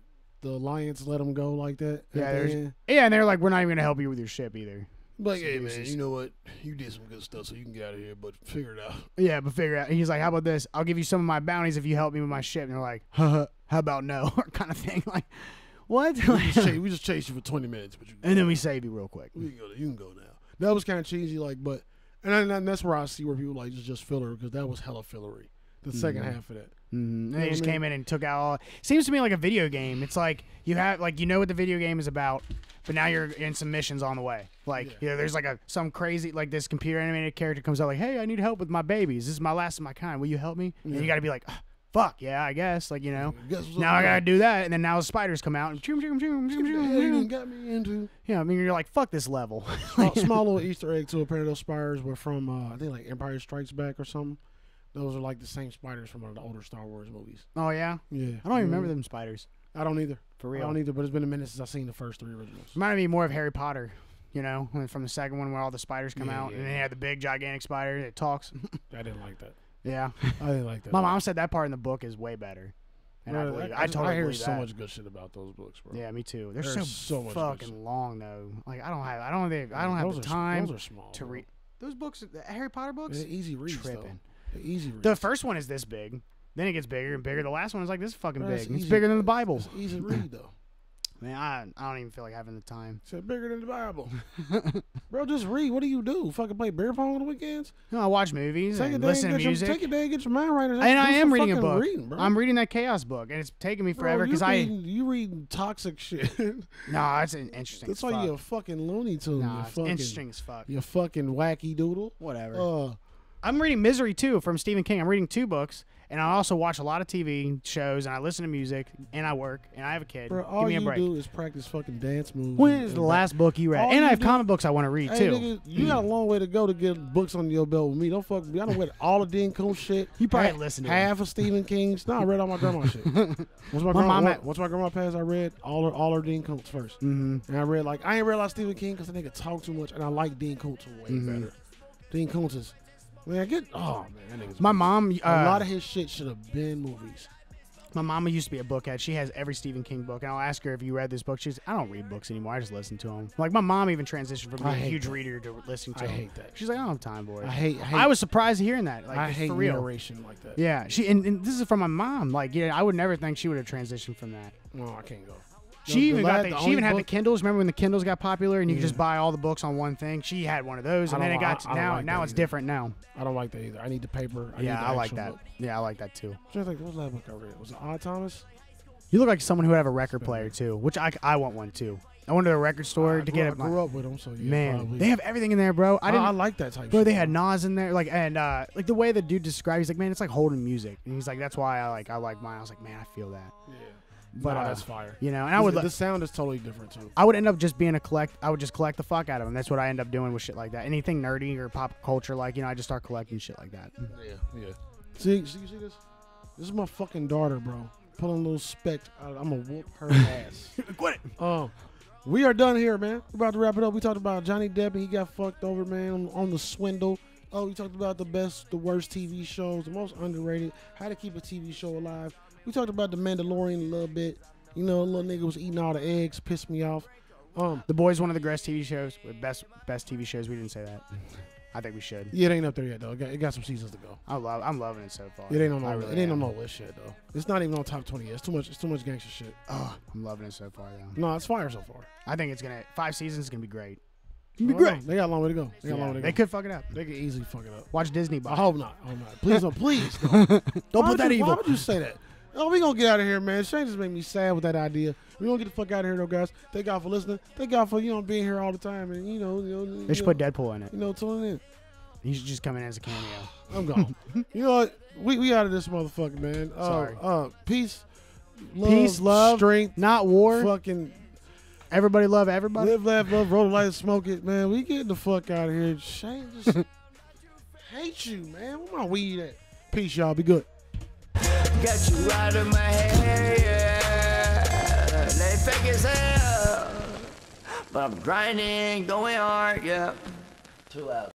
the alliance let him go like that. Yeah, the there's-. Yeah, and they're like, we're not even gonna help you with your ship either. Like, hey man, you know what? You did some good stuff, so you can get out of here. But figure it out. Yeah, but figure it out. And He's like, how about this? I'll give you some of my bounties if you help me with my ship. And they're like, huh, how about no? kind of thing. Like, what? we, just chase, we just chased you for twenty minutes, but you and then we save you real quick. we can go. You can go now. That was kind of cheesy, like, but and, then- and that's where I see where people like it's just filler because that was hella fillery. The second Mhm. half of that. Mm-hmm. And they just came in and took out all. Seems to me like a video game. It's like you have like you know what the video game is about, but now you're in some missions on the way. Like Yeah. you know, there's like a some crazy like this computer animated character comes out like, hey, I need help with my babies. This is my last of my kind. Will you help me? And you got to be like, "Ah, fuck yeah, I guess. Like you know. Now I gotta do that, and then now the spiders come out and choom, choom, choom, choom, choom, hell you done choom. got me into. Yeah, I mean you're like fuck this level. small, small little Easter egg too. Apparently, those spiders were from uh, I think like Empire Strikes Back or something. Those are like the same spiders from one of the older Star Wars movies. oh yeah, Yeah, I don't even remember mm-hmm. them spiders I don't either. for real, I don't either. But it's been a minute since I've seen the first three originals. Reminded me more of Harry Potter. You know, from the second one where all the spiders come Yeah, out, yeah, and they had the big gigantic spider that talks. I didn't like that. yeah, I didn't like that. my mom said that part in the book is way better, and I believe. I, I totally I hear so that. much good shit about those books, bro. Yeah, me too. They're There's so, so much fucking long though. Like I don't have, I don't have, I don't have those the are, time Those are small to read those books. The Harry Potter books. They're easy reads though. Tripping. They're easy reads. The first one is this big. Then it gets bigger and bigger. The last one is like this fucking big. it's It's bigger than the Bible. It's easy read though. Man, I, I don't even feel like having the time. It's bigger than the Bible. bro, just read. What do you do? Fucking play beer pong on the weekends? No, I watch movies Take a and day listen to get your, music. take a day and get your mind right. and I am reading a book. Reading. I'm reading that Chaos book, and it's taking me forever because I. you reading toxic shit. No, it's an interesting. That's why fuck. you're a fucking Looney Tune. Nah, fucking, interesting as fuck. You fucking wacky doodle. Whatever. Uh, I'm reading Misery too from Stephen King. I'm reading two books, and I also watch a lot of TV shows, and I listen to music, and I work, and I have a kid. bro, Give all me you a break. do is practice fucking dance moves. When is the last book you read? all and you I have do- comic books I want to read Hey, too. nigga, you got a long way to go to get books under your belt with me. Don't fuck me. I don't read all of Dean Koontz shit. You probably Ha- listened to half of Stephen King's. No, I read all my grandma shit. Once my, grandma, mom had- once my grandma passed, I read all her all her Dean Koontz first. mm-hmm. And I read like I ain't read a lot of Stephen King because the nigga talk too much, and I like Dean Koontz way Mhm. better. Dean Koontz is man, get oh man, that My mom, uh, a lot of his shit should have been movies. my mama used to be a bookhead. She has every Stephen King book, and I'll ask her if you read this book. She's, I don't read books anymore. I just listen to them. Like my mom even transitioned from being a huge that. reader to listening to I 'em. hate that. She's like, I don't have time for it. I hate. I, hate, I was surprised hearing that. Like, I hate for real. narration like that. Yeah, she and, and this is from my mom. Like, yeah, I would never think she would have transitioned from that. No, I can't go. She even got the, she even had the Kindles. Remember when the Kindles got popular and you could just buy all the books on one thing? She had one of those, I and then it don't- got I- to, I don't now like now it's either. different now. I don't like that either. I need the paper. I need yeah, the I like actual that. book. Yeah, I like that too. Just like what was that book I read? Was it Odd Thomas? You look like someone who would have a record player too, which I, I want one too. I went to the record store I to grew, get I it. my- grew up with them, so yeah. Man, probably. they have everything in there, bro. I I, didn't. I like that type. Bro, shit. they had Nas in there, like, and uh, like the way the dude described, he's like, man, it's like holding music, and he's like, that's why I like, I like mine. I was like, man, I feel that, Yeah, but Nah, uh, that's fire. you know, and I would, the, the sound is totally different too. I would end up just being a collect. I would just collect the fuck out of them. That's what I end up doing with shit like that. Anything nerdy or pop culture, like you know, I just start collecting shit like that. Yeah, yeah. See, see, you see this? This is my fucking daughter, bro. Pulling a little speck. out. I'm gonna whoop her ass. Quit it. Um, We are done here, man. We're about to wrap it up. We talked about Johnny Depp and he got fucked over, man, on, on the swindle. Oh, we talked about the best, the worst TV shows, the most underrated, how to keep a TV show alive. We talked about the Mandalorian a little bit. You know, a little nigga was eating all the eggs, pissed me off. Um, The Boys, one of the best TV shows, best best TV shows. We didn't say that. I think we should. yeah, it ain't up there yet though. It got, it got some seasons to go. I love. I'm loving it so far. It ain't on I no, really it ain't on am. no list yet though. It's not even on top twenty yet. It's too much. It's too much gangster shit. Oh, I'm loving it so far. Though. No, it's fire so far. I think it's gonna five seasons is gonna be great. I don't know. They got a long way to go. They got a long way to they could fuck it up. They could easily fuck it up. Watch Disney. I Bob. hope not. I hope not. Please don't. Please don't. Don't Why put would that you, Why would you say that? Oh, we gonna get out of here, man. Shane just made me sad with that idea. We gonna get the fuck out of here, though, guys. Thank God for listening. Thank God for you know being here all the time, and you know, you know, They should you put Deadpool in it. you know, tuning in. He should just come in as a cameo. I'm gone. you know what? We we out of this motherfucker, man. Uh, Sorry. Uh, peace, love, Peace, love, strength, Not war. fucking Everybody love everybody. live, laugh, love, roll the light, smoke it, man. We getting the fuck out of here. Shane just hate you, man. Where my weed at? Peace, y'all. Be good. Got you out of my head, yeah. They fake as hell. But I'm grinding, going hard, yeah. Too out.